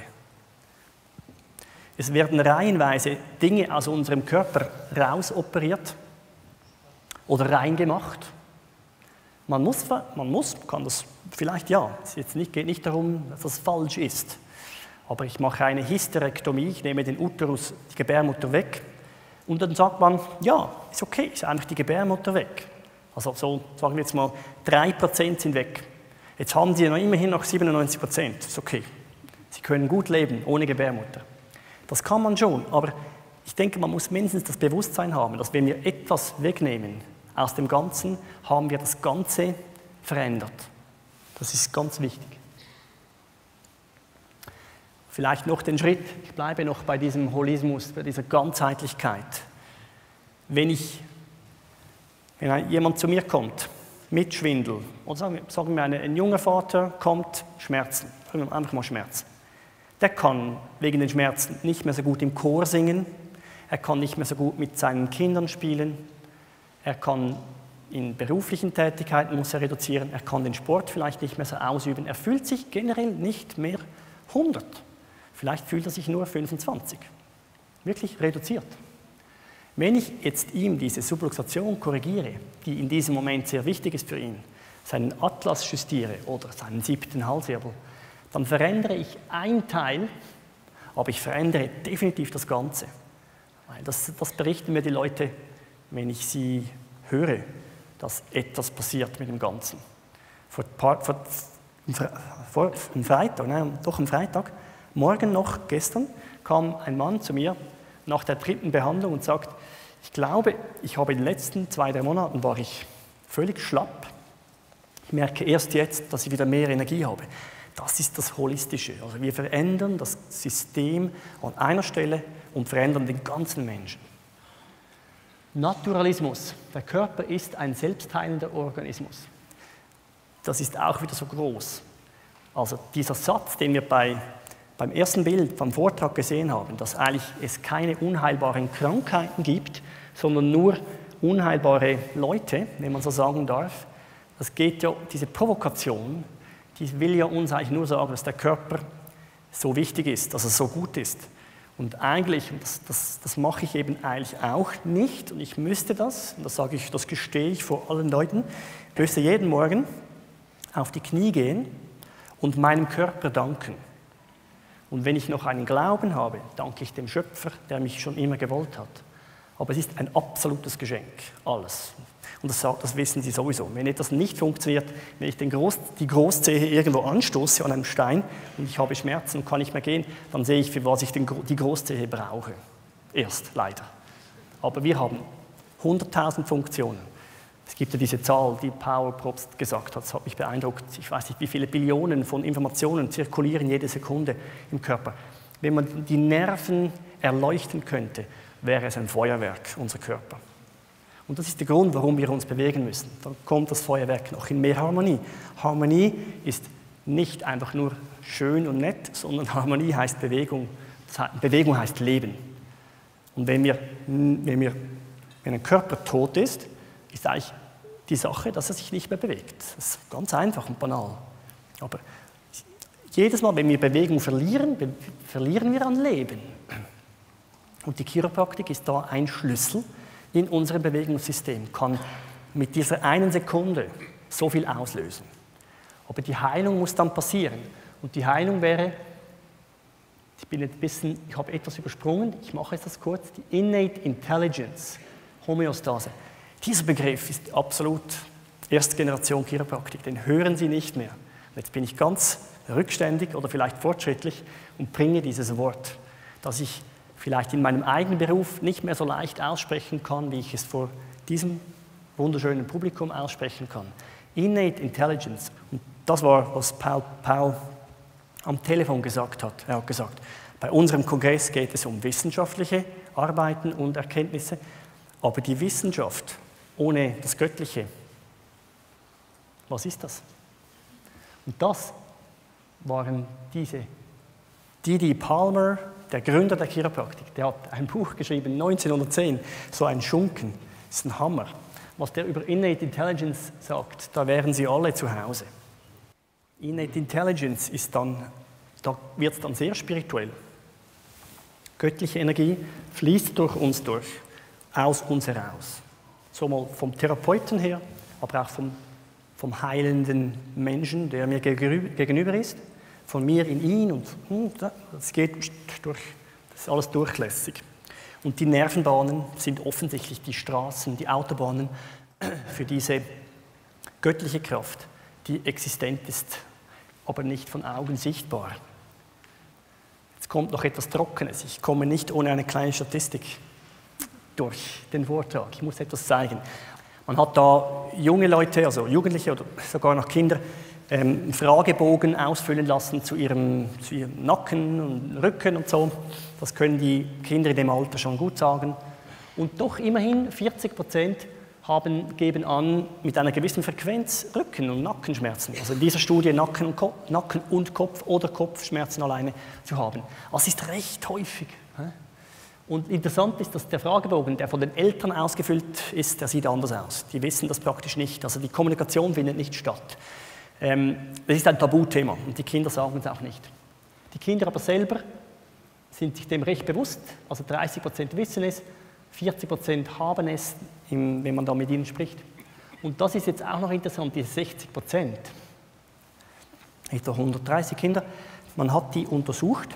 [SPEAKER 1] Es werden reihenweise Dinge aus unserem Körper rausoperiert oder reingemacht man muss, man muss, kann das vielleicht ja, es nicht, geht nicht darum, dass das falsch ist. Aber ich mache eine Hysterektomie, ich nehme den Uterus, die Gebärmutter weg und dann sagt man, ja, ist okay, ist einfach die Gebärmutter weg. Also so, sagen wir jetzt mal, 3% sind weg. Jetzt haben Sie noch immerhin noch 97%, ist okay. Sie können gut leben ohne Gebärmutter. Das kann man schon, aber ich denke, man muss mindestens das Bewusstsein haben, dass wenn wir etwas wegnehmen, aus dem Ganzen haben wir das Ganze verändert. Das ist ganz wichtig. Vielleicht noch den Schritt, ich bleibe noch bei diesem Holismus, bei dieser Ganzheitlichkeit. Wenn, ich, wenn jemand zu mir kommt mit Schwindel, oder sagen wir, sagen wir ein junger Vater kommt, Schmerzen, einfach mal Schmerzen. Der kann wegen den Schmerzen nicht mehr so gut im Chor singen, er kann nicht mehr so gut mit seinen Kindern spielen, er kann in beruflichen Tätigkeiten muss er reduzieren, er kann den Sport vielleicht nicht mehr so ausüben, er fühlt sich generell nicht mehr 100. Vielleicht fühlt er sich nur 25. Wirklich reduziert. Wenn ich jetzt ihm diese Subluxation korrigiere, die in diesem Moment sehr wichtig ist für ihn, seinen Atlas justiere oder seinen siebten Halswirbel, dann verändere ich ein Teil, aber ich verändere definitiv das Ganze. Das, das berichten mir die Leute wenn ich sie höre, dass etwas passiert mit dem Ganzen. Vor, vor, vor, am Freitag, nein, doch am Freitag, morgen noch, gestern, kam ein Mann zu mir nach der dritten Behandlung und sagt, ich glaube, ich habe in den letzten zwei, drei Monaten war ich völlig schlapp. Ich merke erst jetzt, dass ich wieder mehr Energie habe. Das ist das Holistische. Also wir verändern das System an einer Stelle und verändern den ganzen Menschen. Naturalismus. Der Körper ist ein selbstheilender Organismus. Das ist auch wieder so groß. Also dieser Satz, den wir bei, beim ersten Bild, beim Vortrag gesehen haben, dass eigentlich es keine unheilbaren Krankheiten gibt, sondern nur unheilbare Leute, wenn man so sagen darf, das geht ja, diese Provokation, die will ja uns eigentlich nur sagen, dass der Körper so wichtig ist, dass er so gut ist. Und eigentlich, und das, das, das mache ich eben eigentlich auch nicht, und ich müsste das, und das sage ich, das gestehe ich vor allen Leuten, ich müsste jeden Morgen auf die Knie gehen und meinem Körper danken. Und wenn ich noch einen Glauben habe, danke ich dem Schöpfer, der mich schon immer gewollt hat. Aber es ist ein absolutes Geschenk, alles. Und das, das, wissen Sie sowieso. Wenn etwas nicht funktioniert, wenn ich Groß, die Großzehe irgendwo anstoße an einem Stein und ich habe Schmerzen und kann nicht mehr gehen, dann sehe ich, für was ich den, die Großzehe brauche. Erst, leider. Aber wir haben 100.000 Funktionen. Es gibt ja diese Zahl, die Power Probst gesagt hat, das hat mich beeindruckt. Ich weiß nicht, wie viele Billionen von Informationen zirkulieren jede Sekunde im Körper. Wenn man die Nerven erleuchten könnte, wäre es ein Feuerwerk, unser Körper. Und das ist der Grund, warum wir uns bewegen müssen. Dann kommt das Feuerwerk noch in mehr Harmonie. Harmonie ist nicht einfach nur schön und nett, sondern Harmonie heißt Bewegung. Bewegung heißt Leben. Und wenn, wir, wenn, wir, wenn ein Körper tot ist, ist eigentlich die Sache, dass er sich nicht mehr bewegt. Das ist ganz einfach und banal. Aber jedes Mal, wenn wir Bewegung verlieren, verlieren wir an Leben. Und die Chiropraktik ist da ein Schlüssel in unserem Bewegungssystem, kann mit dieser einen Sekunde so viel auslösen. Aber die Heilung muss dann passieren. Und die Heilung wäre, ich bin ein bisschen, ich habe etwas übersprungen, ich mache jetzt das kurz, die Innate Intelligence, Homöostase. Dieser Begriff ist absolut erste Generation Chiropraktik, den hören Sie nicht mehr. Jetzt bin ich ganz rückständig oder vielleicht fortschrittlich und bringe dieses Wort, das ich vielleicht in meinem eigenen Beruf nicht mehr so leicht aussprechen kann, wie ich es vor diesem wunderschönen Publikum aussprechen kann. Innate Intelligence. Und das war, was Paul, Paul am Telefon gesagt hat. Er hat gesagt, bei unserem Kongress geht es um wissenschaftliche Arbeiten und Erkenntnisse, aber die Wissenschaft ohne das Göttliche, was ist das? Und das waren diese Didi Palmer, der Gründer der Chiropraktik, der hat ein Buch geschrieben, 1910, so ein Schunken, das ist ein Hammer. Was der über Innate Intelligence sagt, da wären Sie alle zu Hause. Innate Intelligence ist dann, da wird es dann sehr spirituell. Göttliche Energie fließt durch uns durch, aus uns heraus. So mal vom Therapeuten her, aber auch vom, vom heilenden Menschen, der mir gegenüber ist von mir in ihn und hm, das geht durch, das ist alles durchlässig. Und die Nervenbahnen sind offensichtlich die Straßen, die Autobahnen für diese göttliche Kraft, die existent ist, aber nicht von Augen sichtbar. Jetzt kommt noch etwas Trockenes. Ich komme nicht ohne eine kleine Statistik durch den Vortrag. Ich muss etwas zeigen. Man hat da junge Leute, also Jugendliche oder sogar noch Kinder, ähm, Fragebogen ausfüllen lassen zu ihrem, zu ihrem Nacken und Rücken und so. Das können die Kinder in dem Alter schon gut sagen. Und doch immerhin 40 Prozent haben, geben an, mit einer gewissen Frequenz Rücken- und Nackenschmerzen, also in dieser Studie Nacken und, Kopf, Nacken und Kopf oder Kopfschmerzen alleine zu haben. Das ist recht häufig. Und interessant ist, dass der Fragebogen, der von den Eltern ausgefüllt ist, der sieht anders aus. Die wissen das praktisch nicht. Also die Kommunikation findet nicht statt. Ähm, das ist ein Tabuthema und die Kinder sagen es auch nicht. Die Kinder aber selber sind sich dem recht bewusst, also 30 Prozent wissen es, 40 Prozent haben es, wenn man da mit ihnen spricht. Und das ist jetzt auch noch interessant, diese 60 Prozent, etwa 130 Kinder, man hat die untersucht,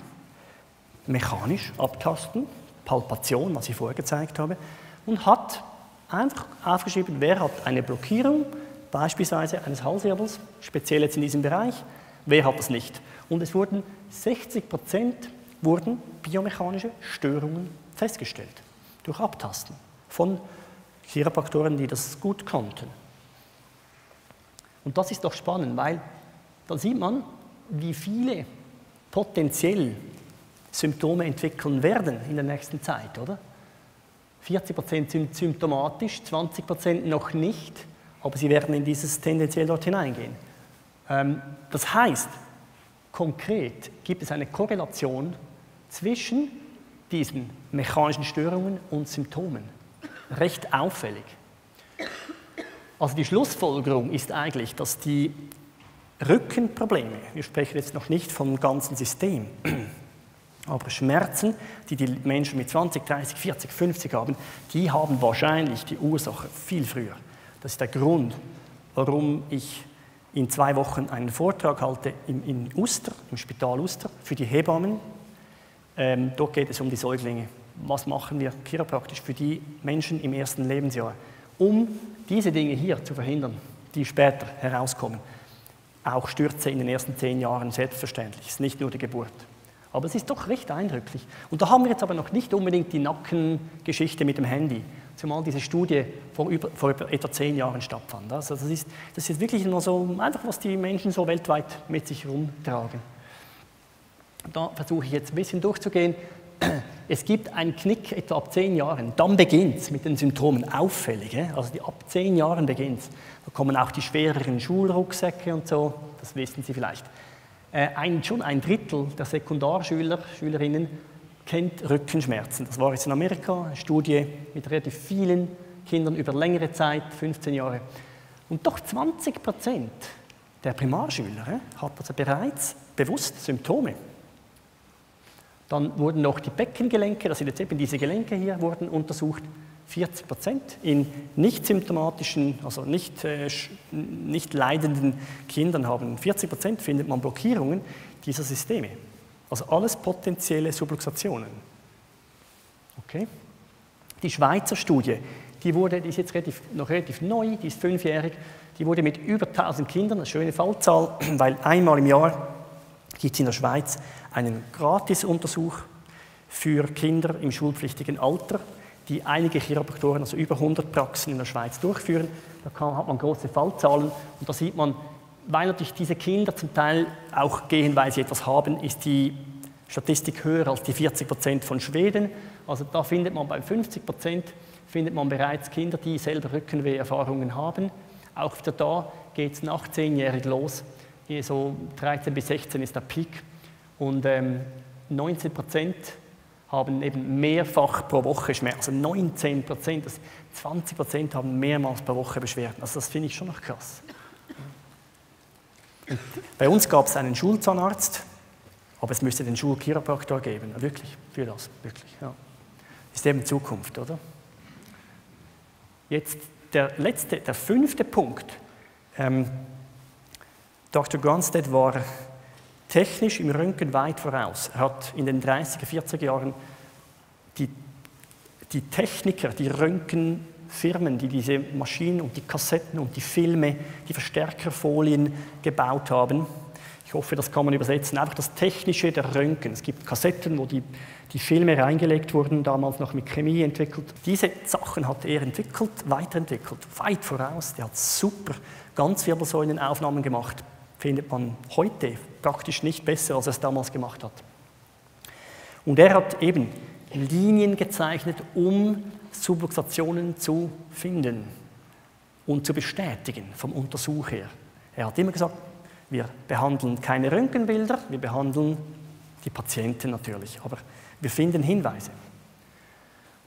[SPEAKER 1] mechanisch abtasten, Palpation, was ich vorher gezeigt habe, und hat einfach aufgeschrieben, wer hat eine Blockierung, beispielsweise eines Halswirbels, speziell jetzt in diesem Bereich, wer hat das nicht? Und es wurden 60 Prozent wurden biomechanische Störungen festgestellt durch Abtasten von Chiropraktoren, die das gut konnten. Und das ist doch spannend, weil da sieht man, wie viele potenziell Symptome entwickeln werden in der nächsten Zeit, oder? 40 Prozent sind symptomatisch, 20 Prozent noch nicht aber sie werden in dieses tendenziell dort hineingehen. Ähm, das heißt, konkret gibt es eine Korrelation zwischen diesen mechanischen Störungen und Symptomen. Recht auffällig. Also die Schlussfolgerung ist eigentlich, dass die Rückenprobleme, wir sprechen jetzt noch nicht vom ganzen System, aber Schmerzen, die die Menschen mit 20, 30, 40, 50 haben, die haben wahrscheinlich die Ursache viel früher. Das ist der Grund, warum ich in zwei Wochen einen Vortrag halte in, in Uster, im Spital Uster, für die Hebammen. Ähm, dort geht es um die Säuglinge. Was machen wir chiropraktisch für die Menschen im ersten Lebensjahr, um diese Dinge hier zu verhindern, die später herauskommen. Auch Stürze in den ersten zehn Jahren selbstverständlich, ist nicht nur die Geburt. Aber es ist doch recht eindrücklich. Und da haben wir jetzt aber noch nicht unbedingt die Nackengeschichte mit dem Handy, zumal diese Studie vor, über, vor etwa zehn Jahren stattfand. Also das ist, das ist wirklich nur so einfach, was die Menschen so weltweit mit sich herumtragen. Da versuche ich jetzt ein bisschen durchzugehen. Es gibt einen Knick etwa ab zehn Jahren. Dann beginnt es mit den Symptomen auffällig. Also die, ab zehn Jahren beginnt es. Da kommen auch die schwereren Schulrucksäcke und so. Das wissen Sie vielleicht. Äh, ein, schon ein Drittel der Sekundarschüler, Schülerinnen kennt Rückenschmerzen. Das war jetzt in Amerika eine Studie mit relativ vielen Kindern über längere Zeit, 15 Jahre. Und doch 20 Prozent der Primarschüler hat also bereits bewusst Symptome. Dann wurden noch die Beckengelenke, das sind jetzt eben diese Gelenke hier, wurden untersucht. 40 Prozent. In nicht symptomatischen, also nicht, äh, nicht leidenden Kindern haben 40 Prozent findet man Blockierungen dieser Systeme. Also alles potenzielle Subluxationen. Okay? Die Schweizer Studie, die, wurde, die ist jetzt relativ, noch relativ neu, die ist fünfjährig, die wurde mit über 1000 Kindern, eine schöne Fallzahl, weil einmal im Jahr gibt es in der Schweiz einen Gratisuntersuch für Kinder im schulpflichtigen Alter, die einige Chiropraktoren, also über 100 Praxen in der Schweiz durchführen. Da hat man große Fallzahlen und da sieht man, weil natürlich diese Kinder zum Teil auch gehen, weil sie etwas haben, ist die Statistik höher als die 40 Prozent von Schweden. Also da findet man bei 50 Prozent findet man bereits Kinder, die selber Rückenweh-Erfahrungen haben. Auch wieder da geht es nach 10-jährig los. So 13 bis 16 ist der Peak. Und ähm, 19 Prozent haben eben mehrfach pro Woche Schmerzen. Also 19 Prozent, 20 Prozent haben mehrmals pro Woche Beschwerden. Also das finde ich schon noch krass. Bei uns gab es einen Schulzahnarzt, aber es müsste den Schulchiropraktor geben. Wirklich, für das, wirklich. Ja. Ist eben Zukunft, oder? Jetzt der letzte, der fünfte Punkt. Ähm, Dr. Gronstedt war technisch im Röntgen weit voraus. Er hat in den 30er, 40er Jahren die, die Techniker, die Röntgenfirmen, die diese Maschinen und die Kassetten und die Filme, die Verstärkerfolien gebaut haben. Ich hoffe, das kann man übersetzen. Einfach das Technische der Röntgen. Es gibt Kassetten, wo die, die Filme reingelegt wurden, damals noch mit Chemie entwickelt. Diese Sachen hat er entwickelt, weiterentwickelt, weit voraus. Der hat super Ganzwirbelsäulenaufnahmen gemacht findet man heute praktisch nicht besser, als er es damals gemacht hat. Und er hat eben Linien gezeichnet, um Subluxationen zu finden und zu bestätigen vom Untersuch her. Er hat immer gesagt, wir behandeln keine Röntgenbilder, wir behandeln die Patienten natürlich, aber wir finden Hinweise.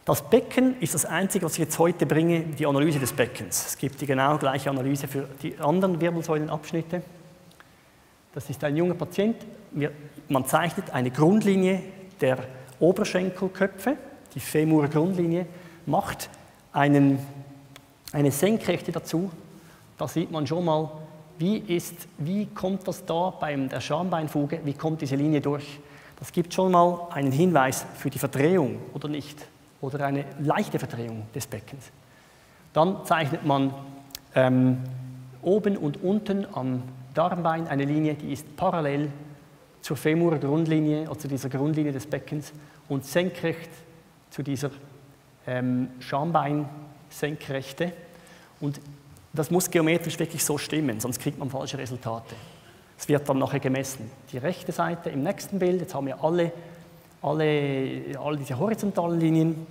[SPEAKER 1] Das Becken ist das Einzige, was ich jetzt heute bringe, die Analyse des Beckens. Es gibt die genau gleiche Analyse für die anderen Wirbelsäulenabschnitte. Das ist ein junger Patient. Man zeichnet eine Grundlinie der Oberschenkelköpfe, die Femur-Grundlinie, macht einen, eine Senkrechte dazu. Da sieht man schon mal, wie, ist, wie kommt das da bei der Schambeinfuge, wie kommt diese Linie durch. Das gibt schon mal einen Hinweis für die Verdrehung oder nicht, oder eine leichte Verdrehung des Beckens. Dann zeichnet man ähm, oben und unten am Darmbein eine Linie, die ist parallel zur Femur-Grundlinie, also dieser Grundlinie des Beckens und senkrecht zu dieser Schambein-Senkrechte. Und das muss geometrisch wirklich so stimmen, sonst kriegt man falsche Resultate. Es wird dann nachher gemessen. Die rechte Seite im nächsten Bild, jetzt haben wir alle, alle, alle diese horizontalen Linien.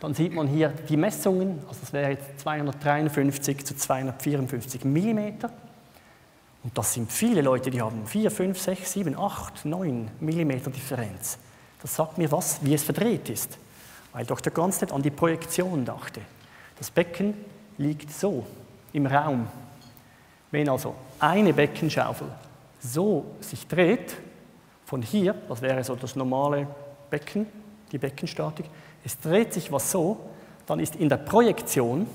[SPEAKER 1] Dann sieht man hier die Messungen, also das wäre jetzt 253 zu 254 Millimeter. Und das sind viele Leute, die haben 4, 5, 6, 7, 8, 9 Millimeter Differenz. Das sagt mir was, wie es verdreht ist. Weil Dr. Gonstedt an die Projektion dachte. Das Becken liegt so im Raum. Wenn also eine Beckenschaufel so sich dreht, von hier, das wäre so das normale Becken, die Beckenstatik, es dreht sich was so, dann ist in der Projektion,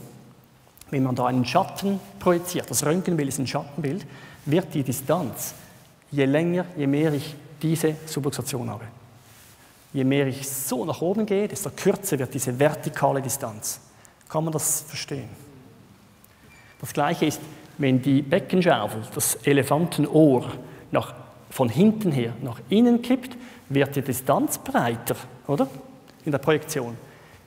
[SPEAKER 1] wenn man da einen Schatten projiziert, das Röntgenbild ist ein Schattenbild, wird die Distanz, je länger, je mehr ich diese Subluxation habe. Je mehr ich so nach oben gehe, desto kürzer wird diese vertikale Distanz. Kann man das verstehen? Das gleiche ist, wenn die Beckenschaufel, das Elefantenohr, nach, von hinten her nach innen kippt, wird die Distanz breiter, oder? In der Projektion.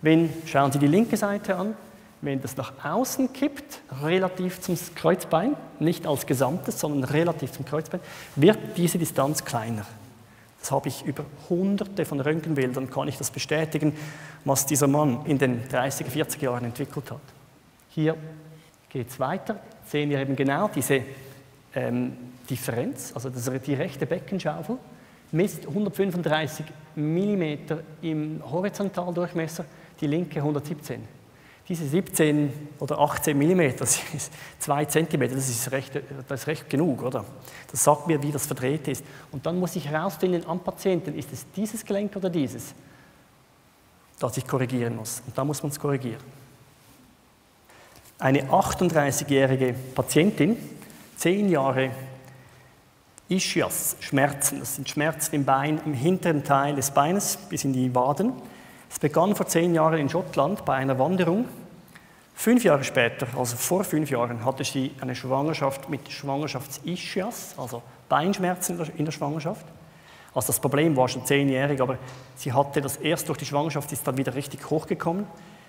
[SPEAKER 1] Wenn, schauen Sie die linke Seite an, wenn das nach außen kippt, relativ zum Kreuzbein, nicht als Gesamtes, sondern relativ zum Kreuzbein, wird diese Distanz kleiner. Das habe ich über hunderte von Röntgenbildern, kann ich das bestätigen, was dieser Mann in den 30er, 40er Jahren entwickelt hat. Hier geht es weiter, sehen wir eben genau diese ähm, Differenz, also das, die rechte Beckenschaufel, misst 135 mm im Horizontaldurchmesser, die linke 117. Diese 17 oder 18 mm, das ist 2 cm, das ist, recht, das ist recht genug, oder? Das sagt mir, wie das verdreht ist. Und dann muss ich herausfinden am Patienten, ist es dieses Gelenk oder dieses, das ich korrigieren muss. Und da muss man es korrigieren. Eine 38-jährige Patientin, 10 Jahre Ischias, Schmerzen, das sind Schmerzen im Bein, im hinteren Teil des Beines bis in die Waden. Es begann vor zehn Jahren in Schottland bei einer Wanderung. Fünf Jahre später, also vor fünf Jahren, hatte sie eine Schwangerschaft mit Schwangerschafts-Ischias, also Beinschmerzen in der Schwangerschaft. Also das Problem war schon zehnjährig, aber sie hatte das erst durch die Schwangerschaft, ist dann wieder richtig hochgekommen.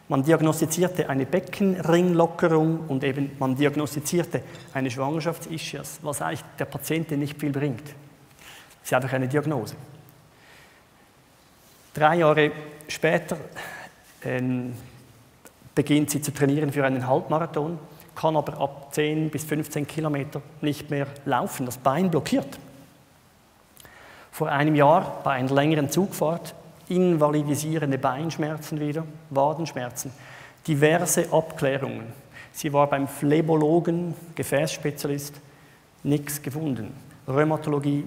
[SPEAKER 1] Man diagnostizierte eine Beckenringlockerung und eben man diagnostizierte eine Schwangerschafts-Ischias, was eigentlich der Patientin nicht viel bringt. Das ist einfach eine Diagnose. Drei Jahre später ähm, beginnt sie zu trainieren für einen Halbmarathon, kann aber ab 10 bis 15 Kilometer nicht mehr laufen, das Bein blockiert. Vor einem Jahr bei einer längeren Zugfahrt invalidisierende Beinschmerzen wieder, Wadenschmerzen, diverse Abklärungen. Sie war beim Phlebologen, Gefäßspezialist, nichts gefunden. Rheumatologie,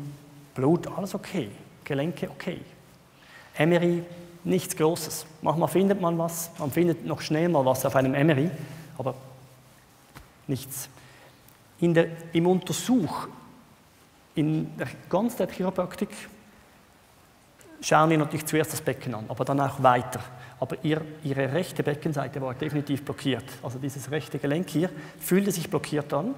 [SPEAKER 1] Blut, alles okay. Gelenke okay. MRI, nichts Großes. Manchmal findet man was, man findet noch schnell mal was auf einem MRI, aber nichts. Der, Im Untersuch, in der ganzen Chiropraktik, schauen wir natürlich zuerst das Becken an, aber dann auch weiter. Aber ihr, ihre rechte Beckenseite war definitiv blockiert. Also dieses rechte Gelenk hier fühlte sich blockiert an,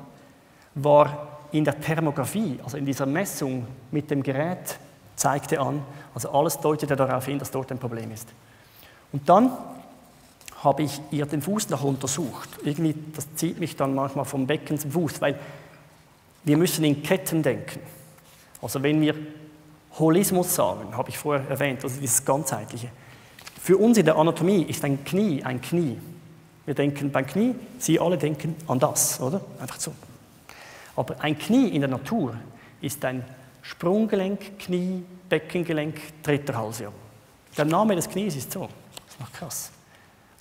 [SPEAKER 1] war in der Thermografie, also in dieser Messung mit dem Gerät, zeigte an, also alles deutete darauf hin, dass dort ein Problem ist. Und dann habe ich ihr den Fuß noch untersucht. Irgendwie, das zieht mich dann manchmal vom Becken zum Fuß, weil wir müssen in Ketten denken. Also wenn wir Holismus sagen, habe ich vorher erwähnt, also dieses ganzheitliche. Für uns in der Anatomie ist ein Knie ein Knie. Wir denken beim Knie, Sie alle denken an das, oder? Einfach so. Aber ein Knie in der Natur ist ein Sprunggelenk, Knie, Beckengelenk, dritter Halsjahr. Der Name des Knies ist so. Das noch krass.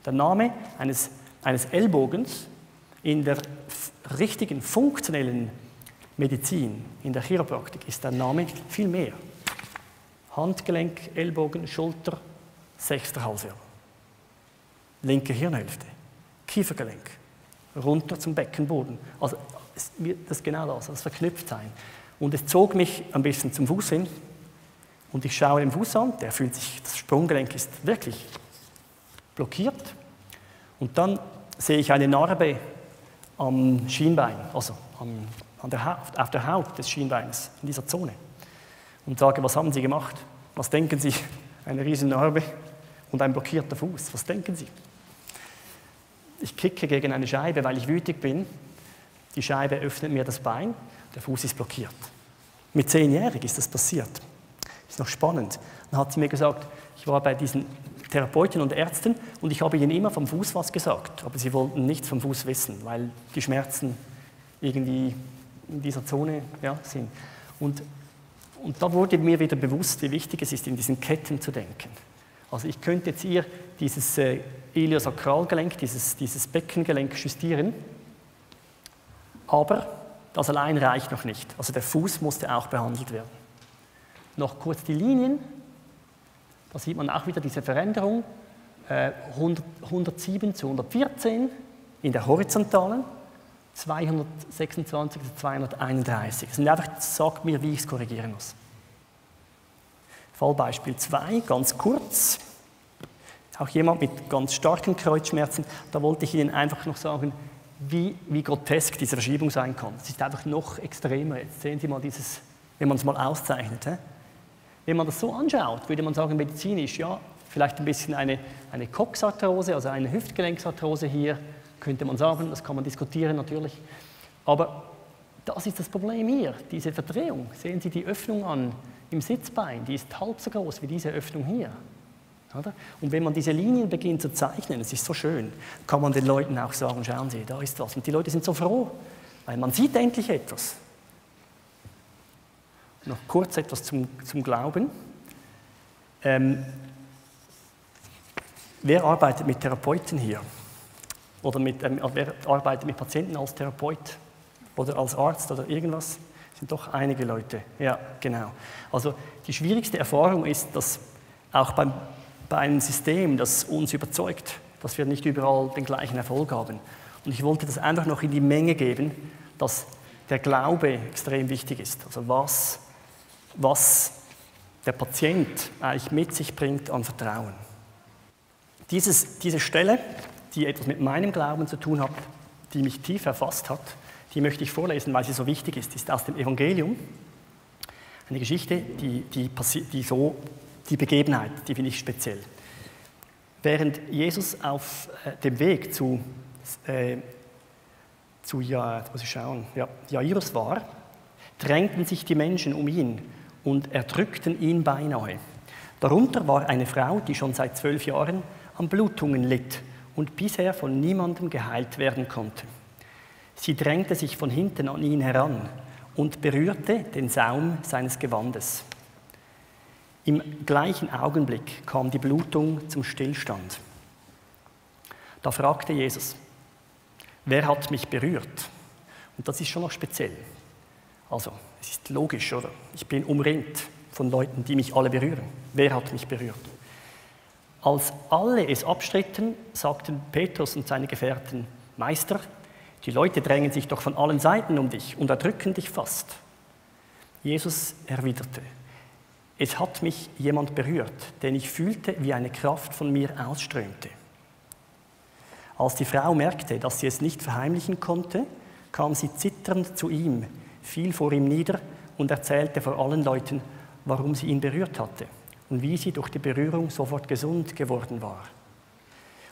[SPEAKER 1] Der Name eines, eines Ellbogens in der richtigen funktionellen Medizin, in der Chiropraktik, ist der Name viel mehr. Handgelenk, Ellbogen, Schulter, sechster Halsjahr. Linke Hirnhälfte, Kiefergelenk, runter zum Beckenboden. Also das ist genau das, das verknüpft sein. Und es zog mich ein bisschen zum Fuß hin und ich schaue den Fuß an, der fühlt sich, das Sprunggelenk ist wirklich blockiert. Und dann sehe ich eine Narbe am Schienbein, also an, an der auf der Haut des Schienbeins, in dieser Zone und sage, was haben Sie gemacht? Was denken Sie? Eine riesen Narbe und ein blockierter Fuß. Was denken Sie? Ich kicke gegen eine Scheibe, weil ich wütig bin. Die Scheibe öffnet mir das Bein, der Fuß ist blockiert. Mit zehnjährig ist das passiert. Ist noch spannend. Dann hat sie mir gesagt, ich war bei diesen Therapeuten und Ärzten und ich habe ihnen immer vom Fuß was gesagt, aber sie wollten nichts vom Fuß wissen, weil die Schmerzen irgendwie in dieser Zone ja, sind. Und und da wurde mir wieder bewusst, wie wichtig es ist, in diesen Ketten zu denken. Also ich könnte jetzt hier dieses äh, Iliosakralgelenk, dieses, dieses Beckengelenk justieren, aber das allein reicht noch nicht. Also der Fuß musste auch behandelt werden. Noch kurz die Linien. Da sieht man auch wieder diese Veränderung. Äh, 100, 107 zu 114 in der horizontalen, 226 zu 231. Das, einfach, das sagt mir, wie ich es korrigieren muss. Fallbeispiel 2, ganz kurz. Auch jemand mit ganz starken Kreuzschmerzen. Da wollte ich Ihnen einfach noch sagen, wie, wie grotesk diese Verschiebung sein kann. Es ist einfach noch extremer. Jetzt sehen Sie mal dieses, wenn man es mal auszeichnet. He? Wenn man das so anschaut, würde man sagen, medizinisch, ja, vielleicht ein bisschen eine, eine Coxarthrose, also eine Hüftgelenksarthrose hier, könnte man sagen, das kann man diskutieren natürlich. Aber Das ist das Problem hier, diese Verdrehung. Sehen Sie die Öffnung an im Sitzbein, die ist halb so groß wie diese Öffnung hier. Oder? Und wenn man diese Linien beginnt zu zeichnen, es ist so schön, kann man den Leuten auch sagen, schauen Sie, da ist was. Und die Leute sind so froh, weil man sieht endlich etwas. Noch kurz etwas zum, zum Glauben. Ähm, wer arbeitet mit Therapeuten hier? Oder mit, ähm, wer arbeitet mit Patienten als Therapeut? Oder als Arzt oder irgendwas? Das sind doch einige Leute. Ja, genau. Also die schwierigste Erfahrung ist, dass auch beim bei einem System, das uns überzeugt, dass wir nicht überall den gleichen Erfolg haben. Und ich wollte das einfach noch in die Menge geben, dass der Glaube extrem wichtig ist. Also was, was der Patient eigentlich mit sich bringt an Vertrauen. Dieses, diese Stelle, die etwas mit meinem Glauben zu tun hat, die mich tief erfasst hat, die möchte ich vorlesen, weil sie so wichtig ist, ist aus dem Evangelium. Eine Geschichte, die, die, die so die Begebenheit, die finde ich speziell. Während Jesus auf äh, dem Weg zu, äh, zu ja, muss ich schauen, ja, Jairus war, drängten sich die Menschen um ihn und erdrückten ihn beinahe. Darunter war eine Frau, die schon seit zwölf Jahren an Blutungen litt und bisher von niemandem geheilt werden konnte. Sie drängte sich von hinten an ihn heran und berührte den Saum seines Gewandes. Im gleichen Augenblick kam die Blutung zum Stillstand. Da fragte Jesus, wer hat mich berührt? Und das ist schon noch speziell. Also, es ist logisch, oder? Ich bin umringt von Leuten, die mich alle berühren. Wer hat mich berührt? Als alle es abstritten, sagten Petrus und seine Gefährten, Meister, die Leute drängen sich doch von allen Seiten um dich und erdrücken dich fast. Jesus erwiderte, es hat mich jemand berührt, denn ich fühlte, wie eine Kraft von mir ausströmte. Als die Frau merkte, dass sie es nicht verheimlichen konnte, kam sie zitternd zu ihm, fiel vor ihm nieder und erzählte vor allen Leuten, warum sie ihn berührt hatte und wie sie durch die Berührung sofort gesund geworden war.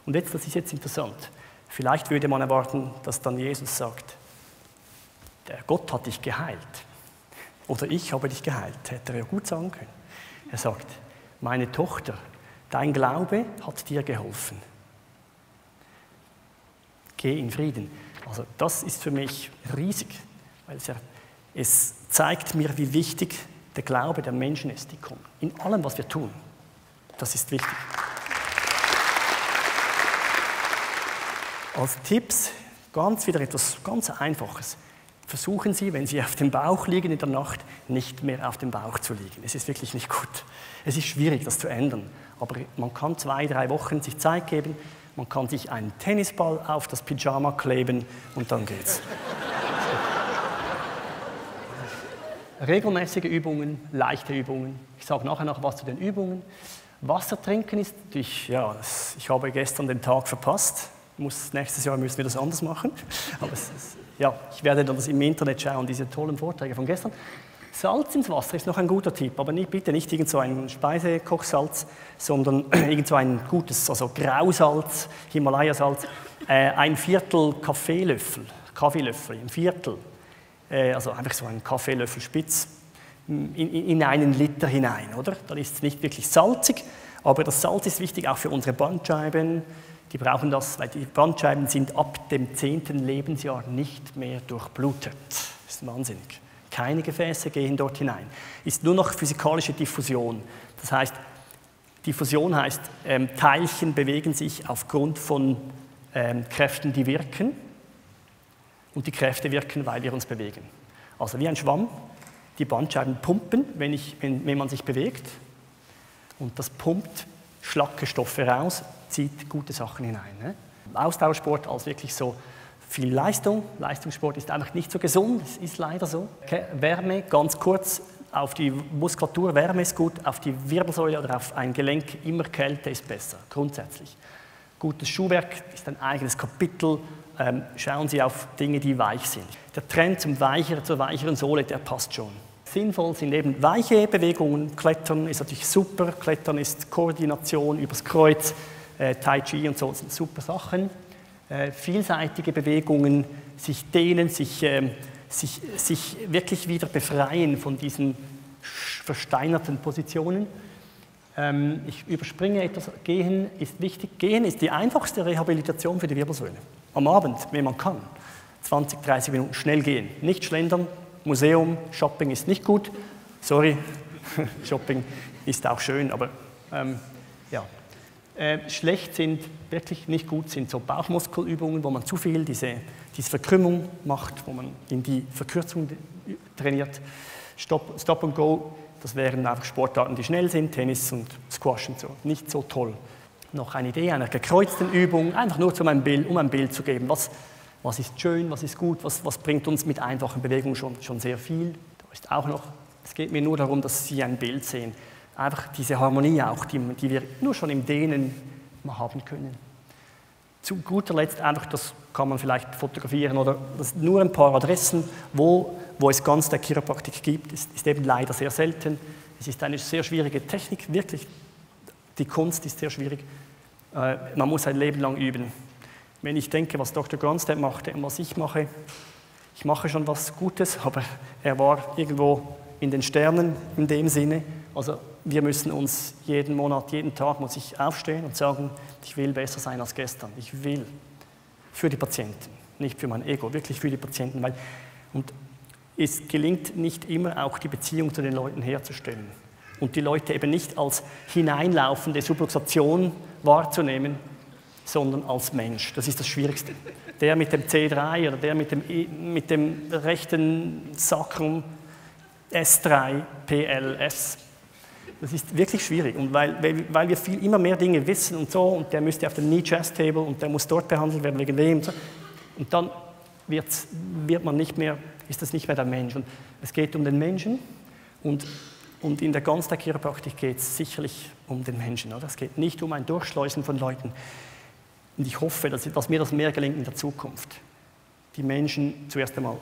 [SPEAKER 1] Und jetzt, das ist jetzt interessant. Vielleicht würde man erwarten, dass dann Jesus sagt, der Gott hat dich geheilt. Oder ich habe dich geheilt, hätte er ja gut sagen können. Er sagt, meine Tochter, dein Glaube hat dir geholfen. Geh in Frieden. Also das ist für mich riesig, weil es, ja, es zeigt mir, wie wichtig der Glaube der Menschen ist, die kommen. In allem, was wir tun. Das ist wichtig. Als Tipps ganz wieder etwas ganz Einfaches versuchen Sie, wenn Sie auf dem Bauch liegen in der Nacht, nicht mehr auf dem Bauch zu liegen. Es ist wirklich nicht gut. Es ist schwierig, das zu ändern. Aber man kann zwei, drei Wochen sich Zeit geben. Man kann sich einen Tennisball auf das Pyjama kleben und dann geht's. Regelmäßige Übungen, leichte Übungen. Ich sage nachher noch was zu den Übungen. Wasser trinken ist natürlich, ja, ich habe gestern den Tag verpasst. Muss, nächstes Jahr müssen wir das anders machen. Aber es, ja, ich werde dann das im Internet schauen, diese tollen Vorträge von gestern. Salz ins Wasser ist noch ein guter Tipp, aber nicht, bitte nicht irgend so ein Speisekochsalz, sondern irgend so ein gutes, also Grausalz, Himalayasalz, äh, ein Viertel Kaffeelöffel, Kaffeelöffel, ein Viertel, äh, also einfach so ein Kaffeelöffel spitz in, in einen Liter hinein, oder? Dann ist es nicht wirklich salzig, aber das Salz ist wichtig auch für unsere Bandscheiben, die brauchen das, weil die Bandscheiben sind ab dem zehnten Lebensjahr nicht mehr durchblutet. Das ist wahnsinnig. Keine Gefäße gehen dort hinein. Ist nur noch physikalische Diffusion. Das heißt, Diffusion heißt, ähm, Teilchen bewegen sich aufgrund von ähm, Kräften, die wirken. Und die Kräfte wirken, weil wir uns bewegen. Also wie ein Schwamm, die Bandscheiben pumpen, wenn, ich, wenn, wenn man sich bewegt. Und das pumpt schlacke Stoffe raus, zieht gute Sachen hinein. Ne? Austauschsport als wirklich so viel Leistung. Leistungssport ist einfach nicht so gesund, es ist leider so. Okay. Wärme, ganz kurz, auf die Muskulatur, Wärme ist gut, auf die Wirbelsäule oder auf ein Gelenk immer Kälte ist besser, grundsätzlich. Gutes Schuhwerk ist ein eigenes Kapitel. Ähm, schauen Sie auf Dinge, die weich sind. Der Trend zum weicher, zur weicheren Sohle, der passt schon. Sinnvoll sind eben weiche Bewegungen. Klettern ist natürlich super. Klettern ist Koordination übers Kreuz. Äh, tai Chi und so sind super Sachen. Äh, vielseitige Bewegungen, sich dehnen, sich, äh, sich, sich wirklich wieder befreien von diesen versteinerten Positionen. Ähm, ich überspringe etwas. Gehen ist wichtig. Gehen ist die einfachste Rehabilitation für die Wirbelsäule. Am Abend, wenn man kann. 20, 30 Minuten schnell gehen. Nicht schlendern. Museum, Shopping ist nicht gut. Sorry, Shopping ist auch schön, aber ähm. Äh, schlecht sind, wirklich nicht gut, sind so Bauchmuskelübungen, wo man zu viel diese, diese Verkrümmung macht, wo man in die Verkürzung trainiert. Stop, Stop and Go, das wären einfach Sportarten, die schnell sind, Tennis und Squash und so. Nicht so toll. Noch eine Idee einer gekreuzten Übung, einfach nur um ein Bild, um ein Bild zu geben. Was, was ist schön, was ist gut, was, was bringt uns mit einfachen Bewegungen schon, schon sehr viel. Da ist auch noch, es geht mir nur darum, dass Sie ein Bild sehen einfach diese Harmonie auch, die, die wir nur schon im Dehnen haben können. Zu guter Letzt einfach, das kann man vielleicht fotografieren oder nur ein paar Adressen, wo, wo es ganz der Chiropraktik gibt, ist, ist eben leider sehr selten. Es ist eine sehr schwierige Technik, wirklich. Die Kunst ist sehr schwierig. Äh, man muss ein Leben lang üben. Wenn ich denke, was Dr. Gronstedt machte und was ich mache, ich mache schon was Gutes, aber er war irgendwo in den Sternen in dem Sinne. Also wir müssen uns jeden Monat, jeden Tag muss ich aufstehen und sagen, ich will besser sein als gestern. Ich will für die Patienten, nicht für mein Ego, wirklich für die Patienten. Weil, und es gelingt nicht immer auch die Beziehung zu den Leuten herzustellen und die Leute eben nicht als hineinlaufende Subluxation wahrzunehmen, sondern als Mensch. Das ist das Schwierigste. Der mit dem C3 oder der mit dem, mit dem rechten Sacrum S3 PLS das ist wirklich schwierig. Und weil, weil, wir viel, immer mehr Dinge wissen und so, und der müsste auf dem Knee Chest Table und der muss dort behandelt werden wegen dem. Und, so. und dann wird man nicht mehr, ist das nicht mehr der Mensch. Und es geht um den Menschen und, und in der Ganztag-Chiropraktik geht es sicherlich um den Menschen. Oder? Es geht nicht um ein Durchschleusen von Leuten. Und ich hoffe, dass, dass mir das mehr gelingt in der Zukunft. Die Menschen zuerst einmal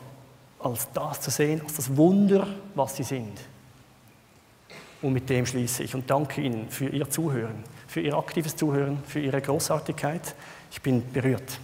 [SPEAKER 1] als das zu sehen, als das Wunder, was sie sind. Und mit dem schließe ich und danke Ihnen für Ihr Zuhören, für Ihr aktives Zuhören, für Ihre Großartigkeit. Ich bin berührt.